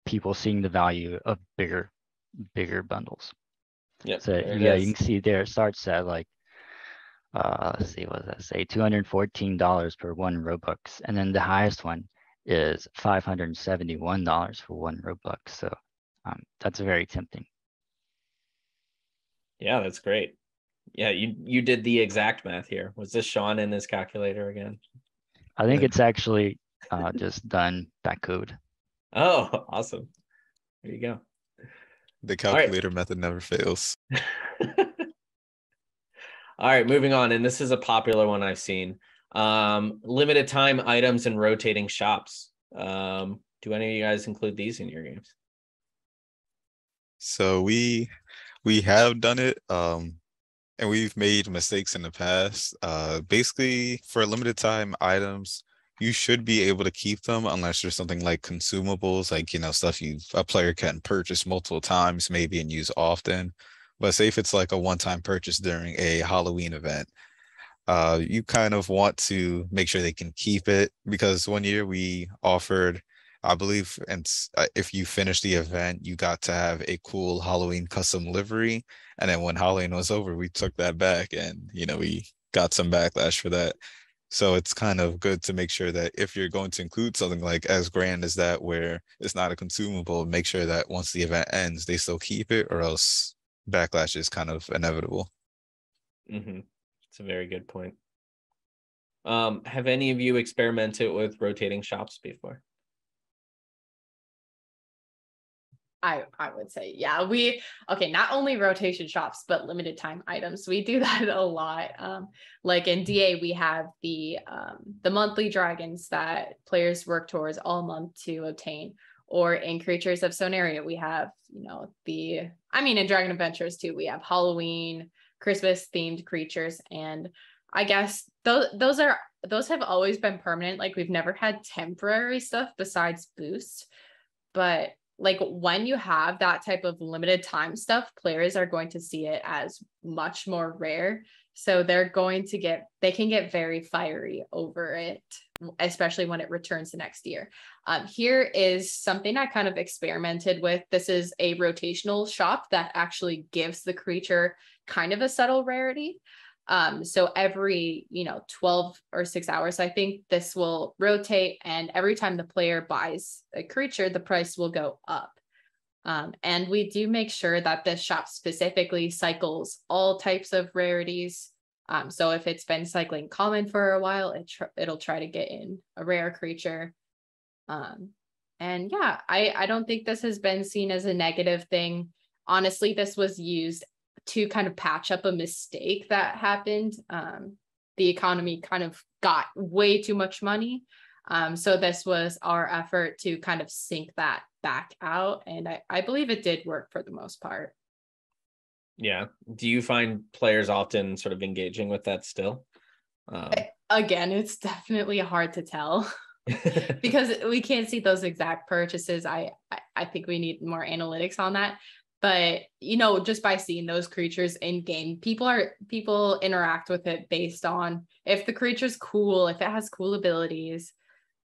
people seeing the value of bigger bigger bundles yeah so yeah is. you can see there it starts at like uh let's see what does that say $214 per one robux and then the highest one is $571 for one Robux. So um, that's very tempting. Yeah, that's great. Yeah, you you did the exact math here. Was this Sean in his calculator again? I think it's actually uh, just done back code. Oh, awesome. There you go. The right. calculator method never fails. *laughs* All right, moving on. And this is a popular one I've seen. Um, limited time items and rotating shops. Um, do any of you guys include these in your games? So we we have done it, um, and we've made mistakes in the past. Uh, basically, for a limited time items, you should be able to keep them unless there's something like consumables, like you know stuff you a player can purchase multiple times, maybe and use often. But say if it's like a one-time purchase during a Halloween event, uh, you kind of want to make sure they can keep it because one year we offered I believe, and uh, if you finish the event, you got to have a cool Halloween custom livery. And then when Halloween was over, we took that back, and you know we got some backlash for that. So it's kind of good to make sure that if you're going to include something like as grand as that, where it's not a consumable, make sure that once the event ends, they still keep it, or else backlash is kind of inevitable. Mm-hmm. It's a very good point. Um, have any of you experimented with rotating shops before? I I would say yeah we okay not only rotation shops but limited time items. We do *laughs* that a lot um like in DA we have the um the monthly dragons that players work towards all month to obtain or in creatures of Sonaria we have you know the I mean in Dragon Adventures too we have Halloween Christmas themed creatures and I guess those those are those have always been permanent like we've never had temporary stuff besides boost but like when you have that type of limited time stuff players are going to see it as much more rare. So they're going to get they can get very fiery over it especially when it returns the next year. Um, here is something i kind of experimented with. This is a rotational shop that actually gives the creature kind of a subtle rarity um, so every, you know, 12 or six hours, I think this will rotate. And every time the player buys a creature, the price will go up. Um, and we do make sure that this shop specifically cycles all types of rarities. Um, so if it's been cycling common for a while, it tr- it'll try to get in a rare creature. Um, and yeah, I, I don't think this has been seen as a negative thing. Honestly, this was used to kind of patch up a mistake that happened. Um, the economy kind of got way too much money. Um, so this was our effort to kind of sink that back out. And I, I believe it did work for the most part. Yeah. Do you find players often sort of engaging with that still? Um, Again, it's definitely hard to tell *laughs* *laughs* because we can't see those exact purchases. I, I I think we need more analytics on that. But you know, just by seeing those creatures in game, people are people interact with it based on if the creature's cool, if it has cool abilities.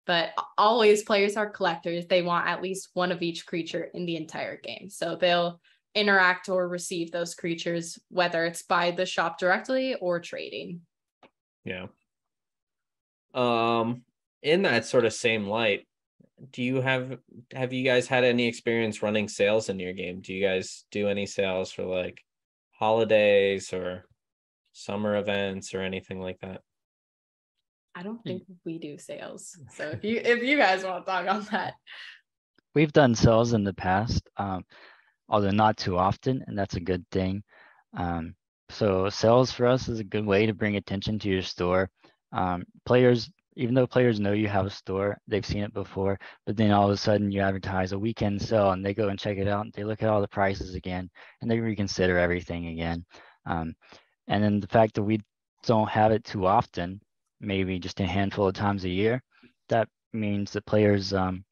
But always players are collectors. They want at least one of each creature in the entire game. So they'll interact or receive those creatures, whether it's by the shop directly or trading. Yeah. Um, in that sort of same light, do you have have you guys had any experience running sales in your game? Do you guys do any sales for like holidays or summer events or anything like that? I don't think we do sales. So if you if you guys want to talk on that, We've done sales in the past, um, although not too often, and that's a good thing. Um, so sales for us is a good way to bring attention to your store. Um, players, even though players know you have a store, they've seen it before, but then all of a sudden you advertise a weekend sale and they go and check it out and they look at all the prices again and they reconsider everything again. Um, and then the fact that we don't have it too often, maybe just a handful of times a year, that means that players, um,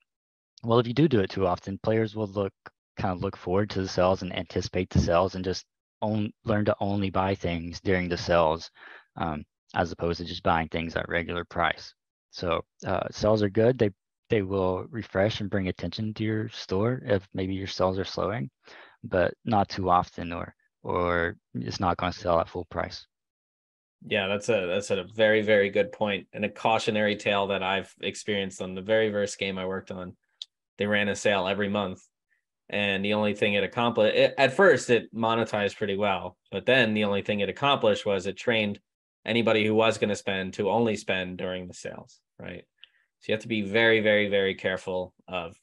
well, if you do do it too often, players will look kind of look forward to the sales and anticipate the sales and just own, learn to only buy things during the sales, um, as opposed to just buying things at regular price. So uh, sales are good. They they will refresh and bring attention to your store if maybe your sales are slowing, but not too often or or it's not going to sell at full price. Yeah, that's a that's a very very good point and a cautionary tale that I've experienced on the very first game I worked on. They ran a sale every month, And the only thing it accomplished it, at first, it monetized pretty well. But then the only thing it accomplished was it trained anybody who was going to spend to only spend during the sales, right? So you have to be very, very, very careful of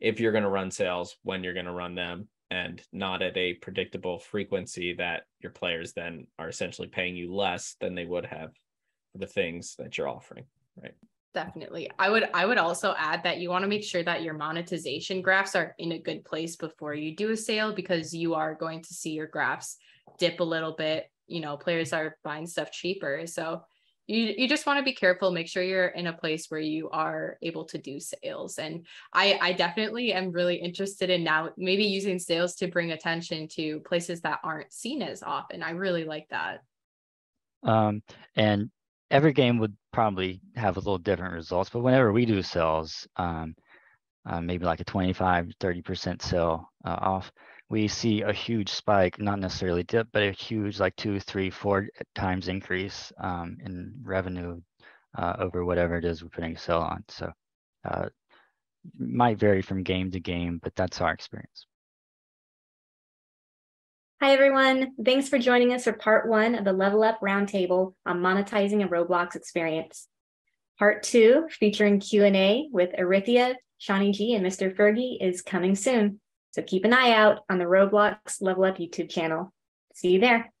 if you're going to run sales, when you're going to run them, and not at a predictable frequency that your players then are essentially paying you less than they would have for the things that you're offering, right? definitely i would i would also add that you want to make sure that your monetization graphs are in a good place before you do a sale because you are going to see your graphs dip a little bit you know players are buying stuff cheaper. So you, you just want to be careful make sure you're in a place where you are able to do sales. And i i definitely am really interested in now maybe using sales to bring attention to places that aren't seen as often. I really like that. Um, and every game would probably have a little different results but whenever we do sales um, uh, maybe like a 25 30% sale uh, off we see a huge spike, not necessarily dip, but a huge like two, three, four times increase um, in revenue uh, over whatever it is we're putting a sale on. So uh, might vary from game to game, but that's our experience. Hi, everyone. Thanks for joining us for part one of the Level Up Roundtable on monetizing a Roblox experience. Part two, featuring Q&A with Erythia, Shawnee G, and MrFergie is coming soon. So keep an eye out on the Roblox Level Up YouTube channel. See you there.